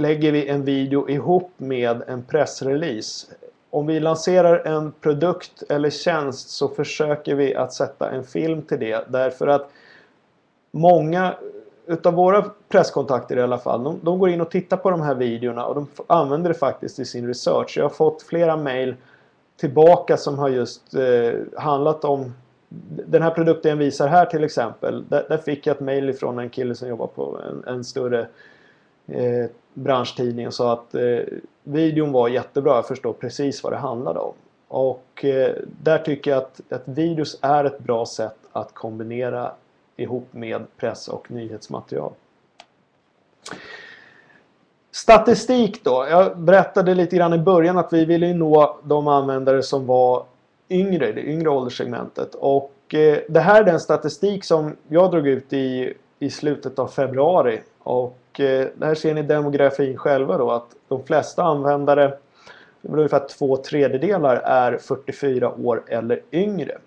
lägger vi en video ihop med en pressrelease. Om vi lanserar en produkt eller tjänst så försöker vi att sätta en film till det. Därför att många utav våra presskontakter i alla fall, de, de, går in och tittar på de här videorna och de använder det faktiskt i sin research. Jag har fått flera mail tillbaka som har just eh, handlat om den här produkten jag visar här till exempel. Där, där fick jag ett mail ifrån en kille som jobbar på en, en större eh, branschtidning och sa att eh, videon var jättebra. Jag förstår precis vad det handlade om. Och eh, där tycker jag att, att videos är ett bra sätt att kombinera ihop med press och nyhetsmaterial. Statistik då. Jag berättade lite grann i början att vi ville nå de användare som var yngre, det yngre ålderssegmentet. Och eh, det här är den statistik som jag drog ut i, i slutet av februari. Och eh, här ser ni demografin själva då att de flesta användare, ungefär två tredjedelar, är 44 år eller yngre.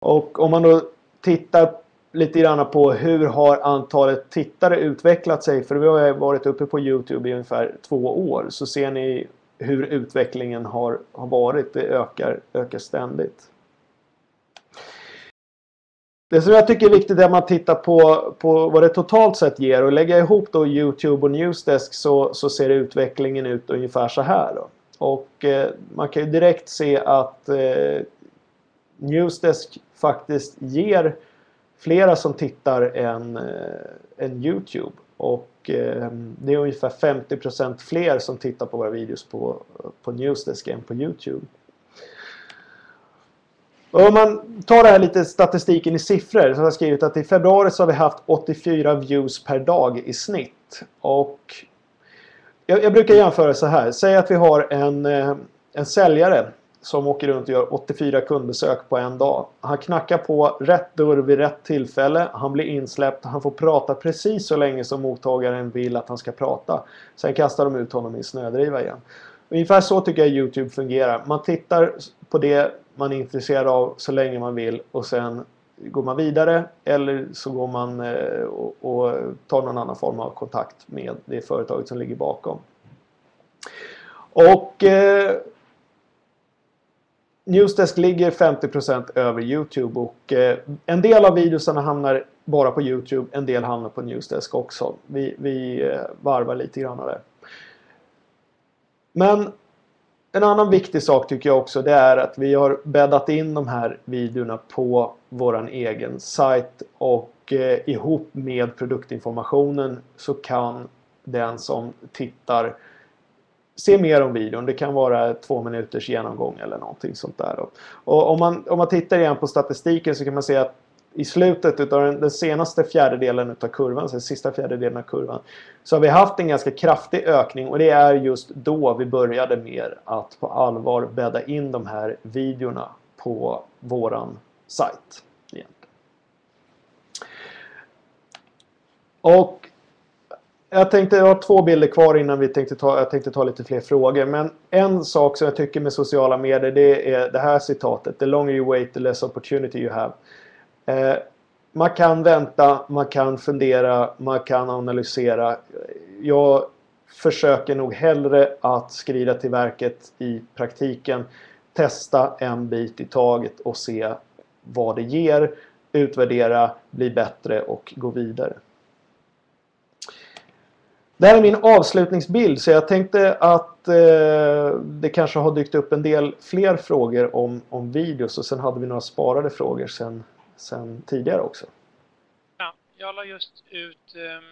Och om man då tittar lite grann på hur har antalet tittare utvecklat sig. För vi har varit uppe på Youtube i ungefär två år. Så ser ni hur utvecklingen har, har varit. Det ökar, ökar ständigt. Det som jag tycker är viktigt är att man tittar på, på vad det totalt sett ger. Och lägger ihop då Youtube och Newsdesk så, så ser utvecklingen ut ungefär så här. Då. Och eh, man kan ju direkt se att eh, Newsdesk faktiskt ger flera som tittar än, eh, än Youtube. Och eh, det är ungefär 50% fler som tittar på våra videos på, på Newsdesk än på Youtube. Och om man tar det här lite statistiken i siffror så har jag skrivit att i februari så har vi haft 84 views per dag i snitt. Och jag, jag brukar jämföra så här. Säg att vi har en, eh, en säljare som åker runt och gör 84 kundbesök på en dag. Han knackar på rätt dörr vid rätt tillfälle. Han blir insläppt. Han får prata precis så länge som mottagaren vill att han ska prata. Sen kastar de ut honom i snödriva igen. Ungefär så tycker jag Youtube fungerar. Man tittar på det man är intresserad av så länge man vill och sen går man vidare eller så går man eh, och, och tar någon annan form av kontakt med det företaget som ligger bakom. Och eh, Newsdesk ligger 50% över Youtube och eh, en del av videosarna hamnar bara på Youtube, en del hamnar på Newsdesk också. Vi, vi eh, varvar lite grann där. Men en annan viktig sak tycker jag också det är att vi har bäddat in de här videorna på våran egen sajt och eh, ihop med produktinformationen så kan den som tittar se mer om videon. Det kan vara två minuters genomgång eller någonting sånt där. Och om man, om man tittar igen på statistiken så kan man se att i slutet av den, den senaste fjärdedelen av kurvan, den sista fjärdedelen av kurvan, så har vi haft en ganska kraftig ökning och det är just då vi började mer att på allvar bädda in de här videorna på våran sajt. Och jag tänkte, jag har två bilder kvar innan vi tänkte ta, jag tänkte ta lite fler frågor. Men en sak som jag tycker med sociala medier det är det här citatet. The longer you wait the less opportunity you have. Eh, man kan vänta, man kan fundera, man kan analysera. Jag försöker nog hellre att skrida till verket i praktiken. Testa en bit i taget och se vad det ger. Utvärdera, bli bättre och gå vidare. Det här är min avslutningsbild så jag tänkte att eh, det kanske har dykt upp en del fler frågor om, om videos och sen hade vi några sparade frågor sen, sen tidigare också. Ja, jag la just ut um...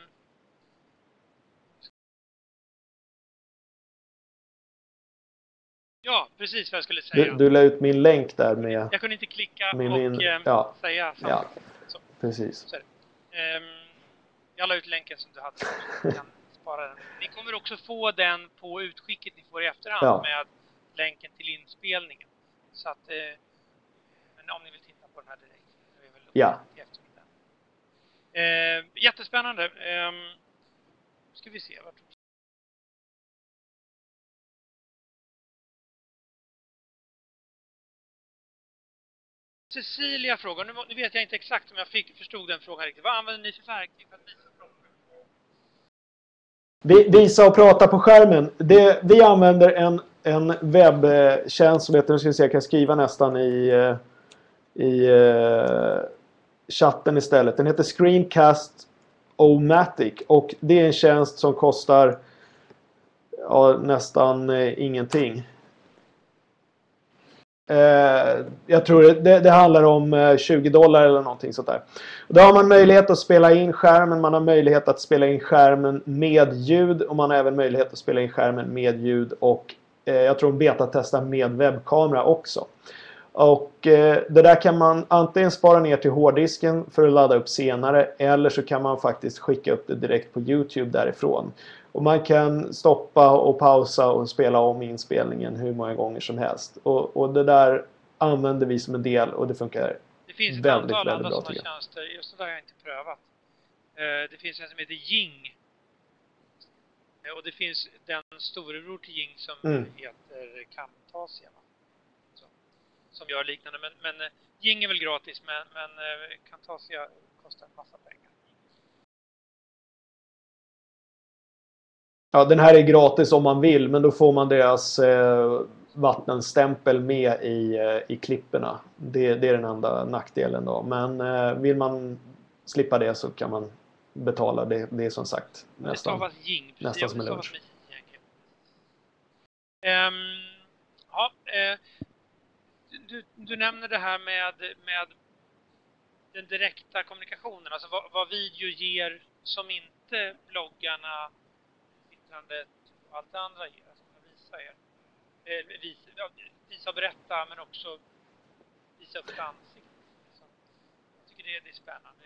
Ja, precis vad jag skulle säga. Du, du la ut min länk där med... Jag kunde inte klicka min, och min, ehm, ja, säga samtidigt. Ja, så. precis. Så, um, jag la ut länken som du hade spara den. Ni kommer också få den på utskicket ni får i efterhand ja. med länken till inspelningen. Så att, eh, men om ni vill titta på den här direkt. Så är väl ja. Eh, jättespännande. Eh, ska vi se. Vart Cecilia frågar, nu, nu, vet jag inte exakt om jag fick, förstod den frågan riktigt. Vad använder ni för verktyg för att visa Visa och prata på skärmen. Det, vi använder en, en webbtjänst som heter, nu ska vi se, jag kan skriva nästan i, eh, i uh, chatten istället. Den heter Screencast Omatic och det är en tjänst som kostar ja, nästan eh, ingenting. Eh, jag tror det, det handlar om eh, 20 dollar eller någonting sånt där. Då har man möjlighet att spela in skärmen, man har möjlighet att spela in skärmen med ljud och man har även möjlighet att spela in skärmen med ljud och eh, jag tror betatesta med webbkamera också. Och eh, det där kan man antingen spara ner till hårddisken för att ladda upp senare eller så kan man faktiskt skicka upp det direkt på Youtube därifrån. Och man kan stoppa och pausa och spela om inspelningen hur många gånger som helst. Och, och det där använder vi som en del och det funkar Det finns ett väldigt, antal andra sådana tjänster. Just det där har jag inte prövat. Eh, det finns en som heter Jing. Eh, och det finns den storebror till Jing som mm. heter Camtasia som gör liknande. Men, men Jing är väl gratis, men, men Camtasia kostar en massa pengar. Ja, den här är gratis om man vill, men då får man deras eh, vattenstämpel med i, eh, i klipporna. Det, det, är den enda nackdelen då. Men eh, vill man slippa det så kan man betala. Det, det är som sagt nästan, det Jing, nästan som en lunch. Um, ja, eh, du, du nämner det här med, med den direkta kommunikationen, alltså vad, vad video ger som inte bloggarna yttrandet och allt det andra ger, alltså som visa er. Eh, visa, visa och berätta, men också visa upp ett ansikte. Så jag tycker det, det är spännande.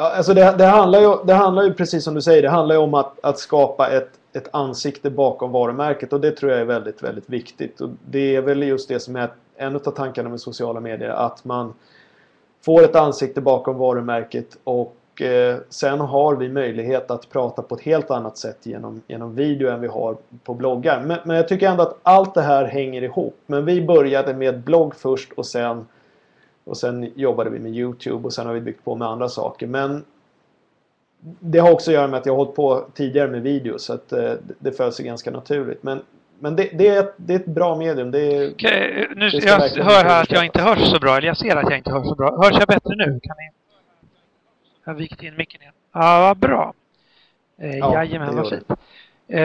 Ja, alltså det, det, handlar ju, det handlar ju precis som du säger, det handlar ju om att, att skapa ett, ett ansikte bakom varumärket och det tror jag är väldigt, väldigt viktigt. Och det är väl just det som är en av tankarna med sociala medier, att man får ett ansikte bakom varumärket och eh, sen har vi möjlighet att prata på ett helt annat sätt genom, genom video än vi har på bloggar. Men, men jag tycker ändå att allt det här hänger ihop. Men vi började med blogg först och sen, och sen jobbade vi med Youtube och sen har vi byggt på med andra saker. Men det har också att göra med att jag har hållit på tidigare med video så att eh, det föll sig ganska naturligt. Men, men det, det, är ett, det är ett bra medium. Det är, okay, nu, det jag hör här att jag inte hörs så bra, eller jag ser att jag inte hörs så bra. Hörs jag bättre nu? Kan ni jag har vikt in micken igen. Ja, vad bra. Eh, ja, jajamän, vad fint. Eh,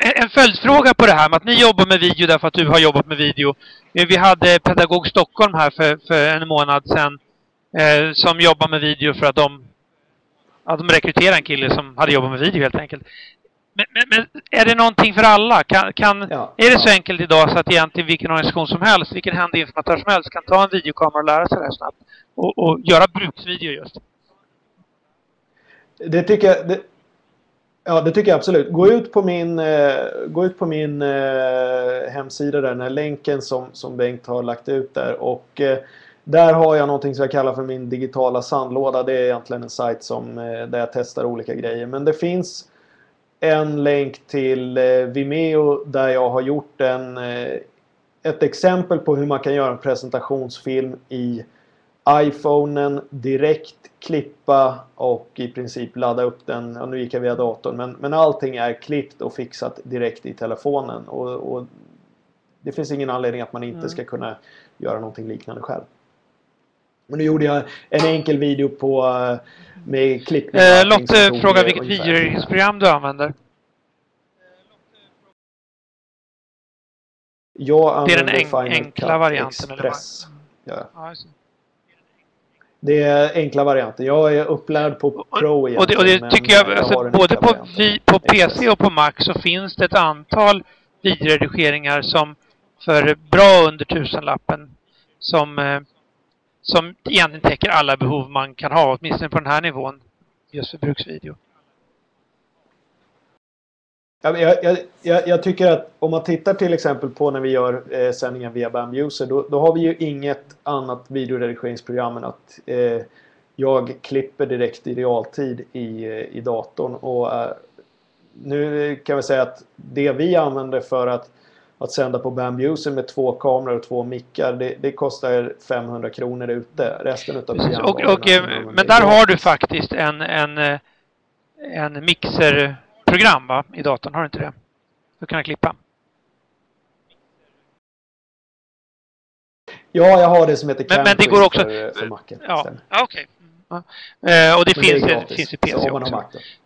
en följdfråga på det här med att ni jobbar med video därför att du har jobbat med video. Eh, vi hade Pedagog Stockholm här för, för en månad sedan eh, som jobbar med video för att de, ja, de rekryterar en kille som hade jobbat med video helt enkelt. Men, men, men är det någonting för alla? Kan, kan ja, är det så enkelt idag så att egentligen vilken organisation som helst, vilken händinformatör som helst kan ta en videokamera och lära sig det här snabbt? och, och göra bruksvideo just. Det tycker jag... Det, ja, det tycker jag absolut. Gå ut på min, eh, gå ut på min eh, hemsida där, den här länken som, som Bengt har lagt ut där. Och eh, där har jag någonting som jag kallar för min digitala sandlåda. Det är egentligen en sajt som, eh, där jag testar olika grejer. Men det finns en länk till eh, Vimeo där jag har gjort en, eh, ett exempel på hur man kan göra en presentationsfilm i iPhonen direkt klippa och i princip ladda upp den. Ja, nu gick jag via datorn men, men allting är klippt och fixat direkt i telefonen. Och, och det finns ingen anledning att man inte mm. ska kunna göra någonting liknande själv. Och nu gjorde jag en enkel video på med klippning. Eh, Lotte frågar vilket videoprogram du använder. Jag använder det är den en, Final enkla Cut varianten? Express. Eller ja. Det är enkla varianter. Jag är upplärd på Pro egentligen. Och det, och det tycker jag, alltså, både på, vi, på PC och på Mac så finns det ett antal videoredigeringar som för bra under tusenlappen som, eh, som egentligen täcker alla behov man kan ha, åtminstone på den här nivån, just för bruksvideo. Jag, jag, jag, jag, tycker att om man tittar till exempel på när vi gör eh, sändningar via Bambuser då, då har vi ju inget annat videoredigeringsprogram än att eh, jag klipper direkt i realtid i, eh, i datorn. Och eh, nu kan vi säga att det vi använder för att, att sända på Bambuser med två kameror och två mickar det, det kostar 500 kronor ute. Resten utav och, eh, Men där har du faktiskt en, en, eh, en mixer program va? i datorn, har du inte det? Att kunna klippa. Ja, jag har det som heter Men, men det går också... För, för Macen. Ja, okej. Okay. Ja. Eh, och det finns, det, finns i PC också.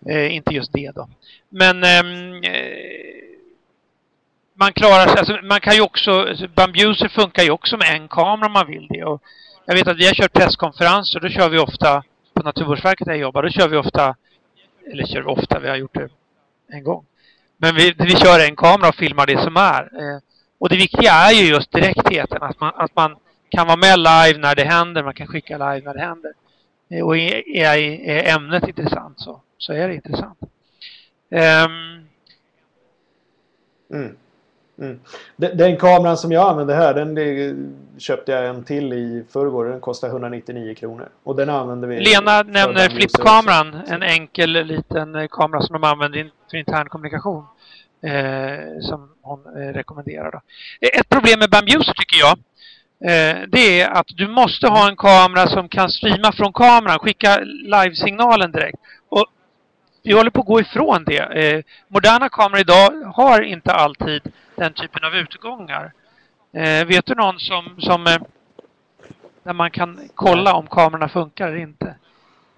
Eh, inte just det då. Men ehm, eh, man klarar sig, alltså man kan ju också, alltså Bambuser funkar ju också med en kamera om man vill det. Och jag vet att vi har kört presskonferenser, då kör vi ofta, på Naturvårdsverket där jag jobbar, då kör vi ofta, eller kör vi ofta, vi har gjort det en gång. Men vi, vi kör en kamera och filmar det som är. Eh, och det viktiga är ju just direktheten, att man, att man kan vara med live när det händer, man kan skicka live när det händer. Eh, och är, är, är ämnet intressant så, så är det intressant. Um, mm. Mm. Den, kameran som jag använder här, den köpte jag en till i förrgår. Den kostar 199 kronor. Och den använder vi... Lena nämner flippkameran. En enkel liten eh, kamera som de använder för intern kommunikation. Eh, som hon eh, rekommenderar. Då. Ett problem med Bambuser tycker jag eh, det är att du måste ha en kamera som kan streama från kameran, skicka live-signalen direkt. Och vi håller på att gå ifrån det. Eh, moderna kameror idag har inte alltid den typen av utgångar. Eh, vet du någon som, som eh, där man kan kolla om kamerorna funkar eller inte?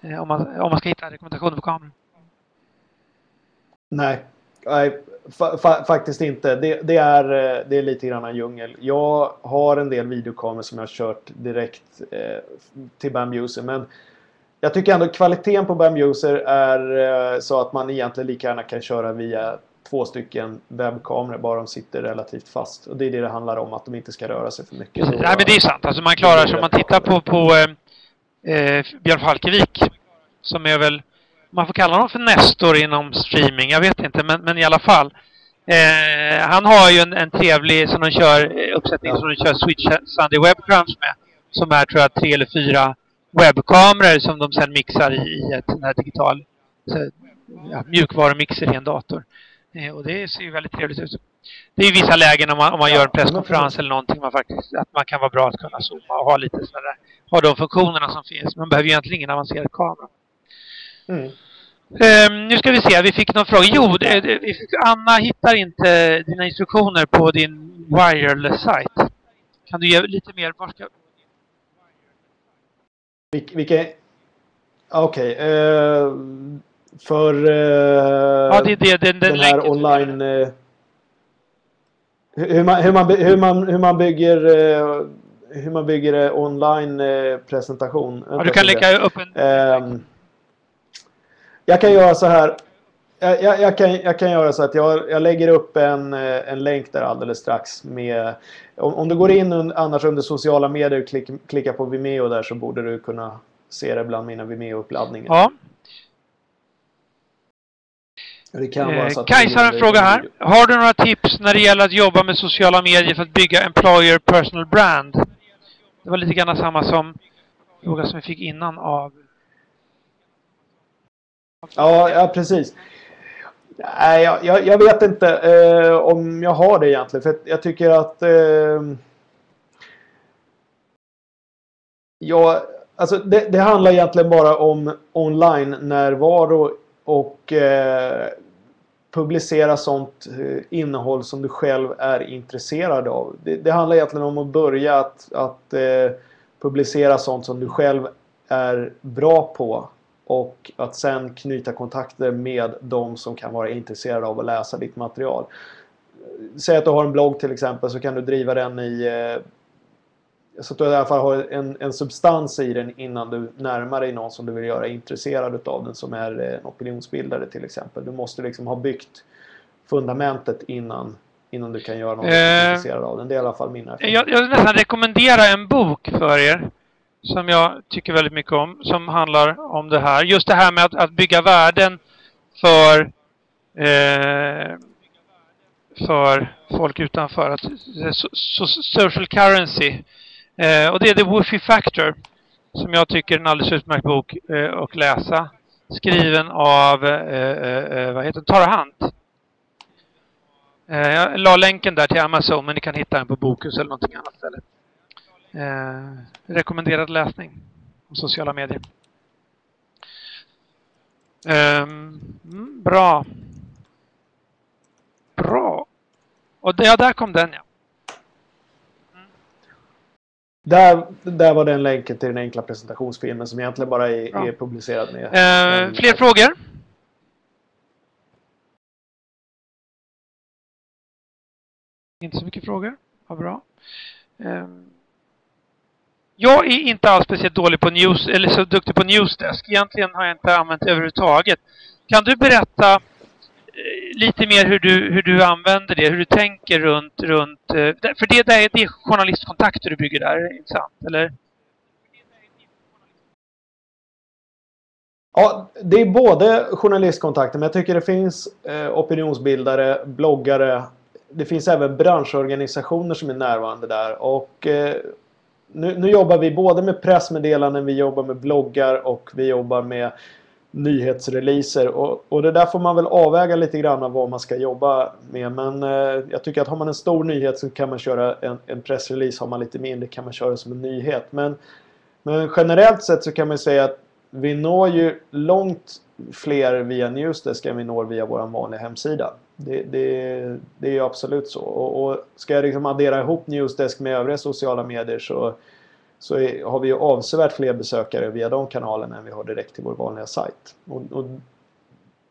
Eh, om, man, om man ska hitta rekommendationer på kameran. Nej, Nej fa fa faktiskt inte. Det, det, är, eh, det är lite grann en djungel. Jag har en del videokameror som jag har kört direkt eh, till Bambuser. Men jag tycker ändå kvaliteten på Bambuser är eh, så att man egentligen lika gärna kan köra via två stycken webbkameror bara de sitter relativt fast. Och det är det det handlar om, att de inte ska röra sig för mycket. Nej, men det är sant. Alltså man klarar sig, om man tittar på, på eh, eh Björn Falkevik, som är väl, man får kalla honom för Nestor inom streaming, jag vet inte, men, men i alla fall. Eh, han har ju en, en trevlig, som de kör, eh, uppsättning ja. som de kör Switch Sunday Webcams med. Som är, tror jag, tre eller fyra webbkameror som de sen mixar i, i ett sån här digital så, ja, mjukvarumixer i en dator. Eh, och det ser ju väldigt trevligt ut. Det är vissa lägen om man, om man gör en presskonferens eller någonting man faktiskt, att man kan vara bra att kunna zooma och ha lite sådär, ha de funktionerna som finns. Man behöver egentligen ingen avancerad kamera. Mm. Um, nu ska vi se, vi fick någon fråga. Jo, det, det, Anna hittar inte dina instruktioner på din wireless-sajt. Kan du ge lite mer? Var ska... Vilka... Okej. Okay, uh, för uh, ja, det, det, den, den, här online... Uh, hur, man, hur, man, hur, man, hur man bygger... Uh, hur man bygger online presentation. Ja, du kan lägga upp en... Um, jag kan göra så här. Jag, jag, jag, kan, jag kan göra så att jag, jag lägger upp en, en länk där alldeles strax. Med, om, om du går in un, annars under sociala medier och klick, klickar på Vimeo där så borde du kunna se det bland mina Vimeo-uppladdningar. Ja, så att Kajsa har en fråga här. Har du några tips när det gäller att jobba med sociala medier för att bygga employer personal brand? Det var lite grann samma som fråga som vi fick innan av... Ja, ja precis. Nej, jag, jag, jag vet inte eh, om jag har det egentligen. För jag tycker att... Eh, ja, alltså det, det handlar egentligen bara om online-närvaro och eh, publicera sånt eh, innehåll som du själv är intresserad av. Det, det handlar egentligen om att börja att, att eh, publicera sånt som du själv är bra på och att sen knyta kontakter med de som kan vara intresserade av att läsa ditt material. Säg att du har en blogg till exempel så kan du driva den i eh, så att du i alla fall har en, en substans i den innan du närmar dig någon som du vill göra intresserad av den som är en opinionsbildare till exempel. Du måste liksom ha byggt fundamentet innan, innan du kan göra något eh, intresserad av den. Det är i alla fall min erfarenhet. Jag, jag vill nästan rekommendera en bok för er som jag tycker väldigt mycket om som handlar om det här. Just det här med att, att bygga värden för eh, för folk utanför. Att, so, social currency Eh, och det är The Woofy Factor som jag tycker är en alldeles utmärkt bok eh, att läsa. Skriven av, eh, eh, eh vad heter Tara Hunt. Eh, jag la länken där till Amazon men ni kan hitta den på Bokus eller någonting annat ställe. Eh, rekommenderad läsning på sociala medier. Ehm, mm, bra. Bra. Och det, ja, där kom den ja. Där, där var den länken till den enkla presentationsfilmen som egentligen bara är, ja. är publicerad med. Eh, fler frågor? Inte så mycket frågor. Vad bra. Um, jag är inte alls speciellt dålig på news, eller så duktig på Newsdesk. Egentligen har jag inte använt överhuvudtaget. Kan du berätta eh, Eh, lite mer hur du, hur du använder det, hur du tänker runt, runt eh, för det, där är, det är journalistkontakter du bygger där, inte sant? Eller? Ja, det är både journalistkontakter, men jag tycker det finns eh, opinionsbildare, bloggare. Det finns även branschorganisationer som är närvarande där. Och eh, nu, nu, jobbar vi både med pressmeddelanden, vi jobbar med bloggar och vi jobbar med nyhetsreleaser. Och, och det där får man väl avväga lite grann av vad man ska jobba med. Men eh, jag tycker att har man en stor nyhet så kan man köra en, en pressrelease. Har man lite mindre kan man köra som en nyhet. Men, men generellt sett så kan man säga att vi når ju långt fler via Newsdesk än vi når via vår vanliga hemsida. Det, det, det är ju absolut så. Och, och, ska jag liksom addera ihop Newsdesk med övriga sociala medier så, så är, har vi ju avsevärt fler besökare via de kanalerna än vi har direkt till vår vanliga sajt. Och, och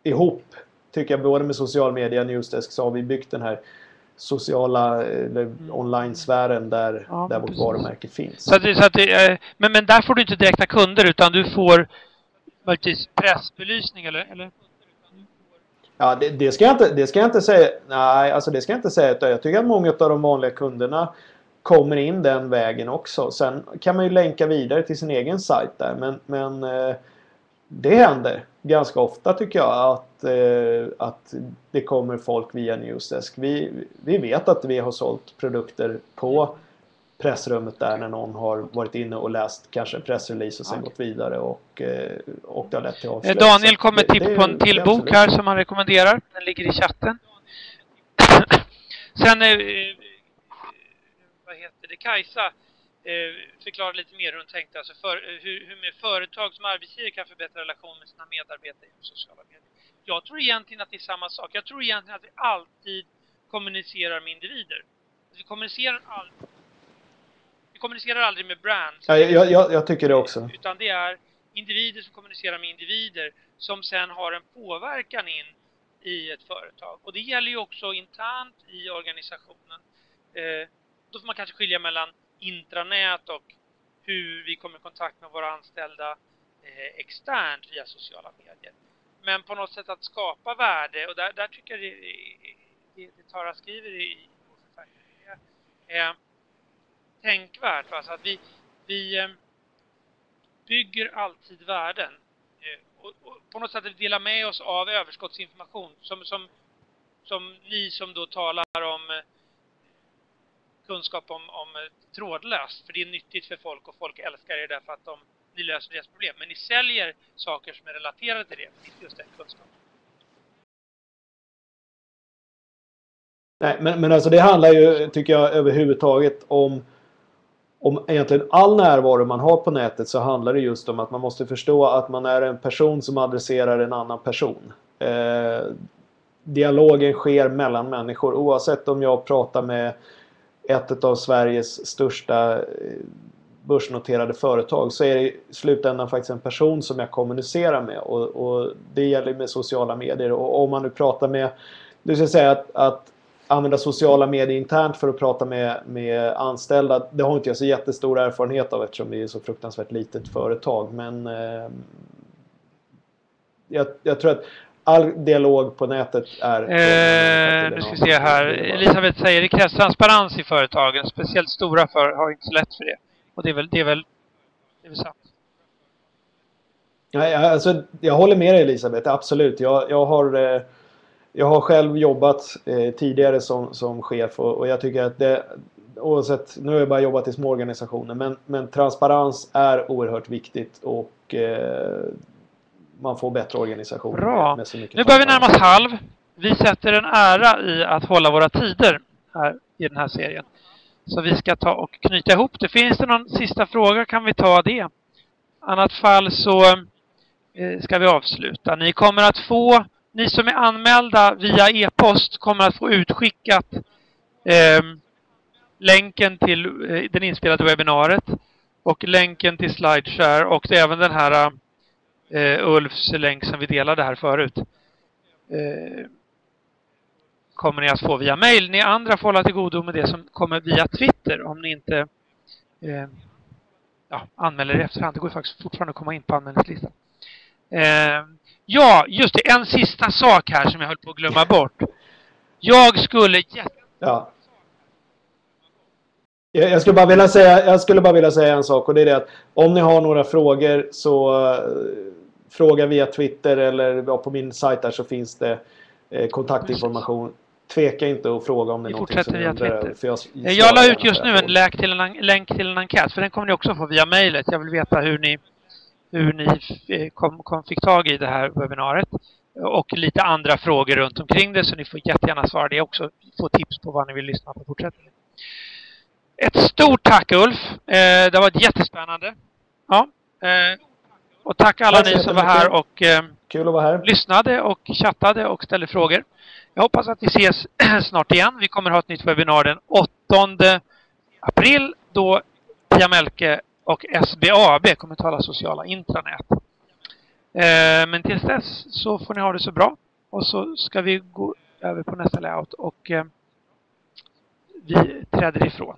ihop tycker jag både med social media och Newsdesk så har vi byggt den här sociala eller mm. online-sfären där, ja, där vårt varumärke finns. Så att, så att det, men, men där får du inte direkta kunder utan du får möjligtvis pressbelysning eller? eller? Ja, det, det, ska jag inte, det ska jag inte säga. Nej, alltså det ska jag inte säga. Jag tycker att många av de vanliga kunderna kommer in den vägen också. Sen kan man ju länka vidare till sin egen sajt där. Men, men eh, det händer ganska ofta tycker jag att, eh, att det kommer folk via Newsdesk. Vi, vi vet att vi har sålt produkter på pressrummet där när någon har varit inne och läst kanske pressrelease och sen okay. gått vidare och, eh, och det har lett till avslut. Daniel kommer tips på en till bok här som han rekommenderar. Den ligger i chatten. sen, eh, vad heter det, Kajsa eh, förklara lite mer hur hon tänkte, alltså för, hur, hur med företag som arbetsgivare kan förbättra relationen med sina medarbetare i sociala medier. Jag tror egentligen att det är samma sak. Jag tror egentligen att vi alltid kommunicerar med individer. vi kommunicerar alltid vi kommunicerar aldrig med brands. Ja, jag, jag, jag, tycker det också. Utan det är individer som kommunicerar med individer som sen har en påverkan in i ett företag. Och det gäller ju också internt i organisationen. Eh, då får man kanske skilja mellan intranät och hur vi kommer i kontakt med våra anställda eh, externt via sociala medier. Men på något sätt att skapa värde och där, där tycker jag det, det, det Tara skriver i är eh, tänkvärt. Alltså att vi, vi eh, bygger alltid värden eh, och, och på något sätt delar med oss av överskottsinformation som, som, som ni som då talar om eh, kunskap om, om eh, trådlöst. För det är nyttigt för folk och folk älskar er därför att de, ni löser deras problem. Men ni säljer saker som är relaterade till det. inte Just den kunskapen. Nej, men, men alltså det handlar ju, tycker jag, överhuvudtaget om om egentligen all närvaro man har på nätet så handlar det just om att man måste förstå att man är en person som adresserar en annan person. Eh, dialogen sker mellan människor oavsett om jag pratar med ett av Sveriges största eh, börsnoterade företag så är det i slutändan faktiskt en person som jag kommunicerar med och, och det gäller med sociala medier och om man nu pratar med du ska säga att, att använda sociala medier internt för att prata med, med anställda. Det har inte jag så jättestor erfarenhet av eftersom vi är så fruktansvärt litet företag. Men eh, jag, jag, tror att all dialog på nätet är... Eh, nu ska vi se här. Elisabeth säger det krävs transparens i företagen. Speciellt stora för har inte så lätt för det. Och det är väl, det är väl, det är väl sant. Nej, alltså, jag håller med dig Elisabeth, absolut. Jag, jag har... Eh, jag har själv jobbat eh, tidigare som, som chef och, och, jag tycker att det oavsett, nu har jag bara jobbat i små organisationer men, men transparens är oerhört viktigt och eh, man får bättre organisationer. Bra. Med, med nu börjar vi närma oss halv. Vi sätter en ära i att hålla våra tider här i den här serien. Så vi ska ta och knyta ihop det. Finns det någon sista fråga kan vi ta det. annat fall så eh, ska vi avsluta. Ni kommer att få ni som är anmälda via e-post kommer att få utskickat eh, länken till eh, den inspelade webbinariet och länken till SlideShare och även den här eh, Ulfs länk som vi delade här förut. Eh, kommer ni att få via mail. Ni andra får hålla till godo med det som kommer via Twitter om ni inte eh, ja, anmäler er i efterhand. Det går faktiskt fortfarande att komma in på anmälningslistan. Eh, ja, just det. En sista sak här som jag höll på att glömma bort. Jag skulle jätte... Ja. Jag skulle, bara vilja säga, jag skulle bara vilja säga en sak och det är det att om ni har några frågor så uh, fråga via Twitter eller på min sajt där så finns det eh, kontaktinformation. Tveka inte att fråga om det är någonting som ni undrar för jag, jag la ut just nu en länk till en, länk till en enkät för den kommer ni också få via mejlet. Jag vill veta hur ni, hur ni eh, kom, kom, fick tag i det här webbinariet och lite andra frågor runt omkring det så ni får jättegärna svara det också. Få tips på vad ni vill lyssna på fortsättningen. Ett stort tack Ulf! Eh, det har varit jättespännande. Ja. Eh, och tack alla tack ni som var här och eh, Kul att vara här. lyssnade och chattade och ställde frågor. Jag hoppas att vi ses snart igen. Vi kommer ha ett nytt webbinar den 8 april då Pia Melke och SBAB kommer tala sociala intranät. Men tills dess så får ni ha det så bra. Och så ska vi gå över på nästa layout och vi träder ifrån.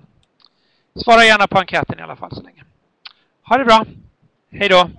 Svara gärna på enkäten i alla fall så länge. Ha det bra! Hej då!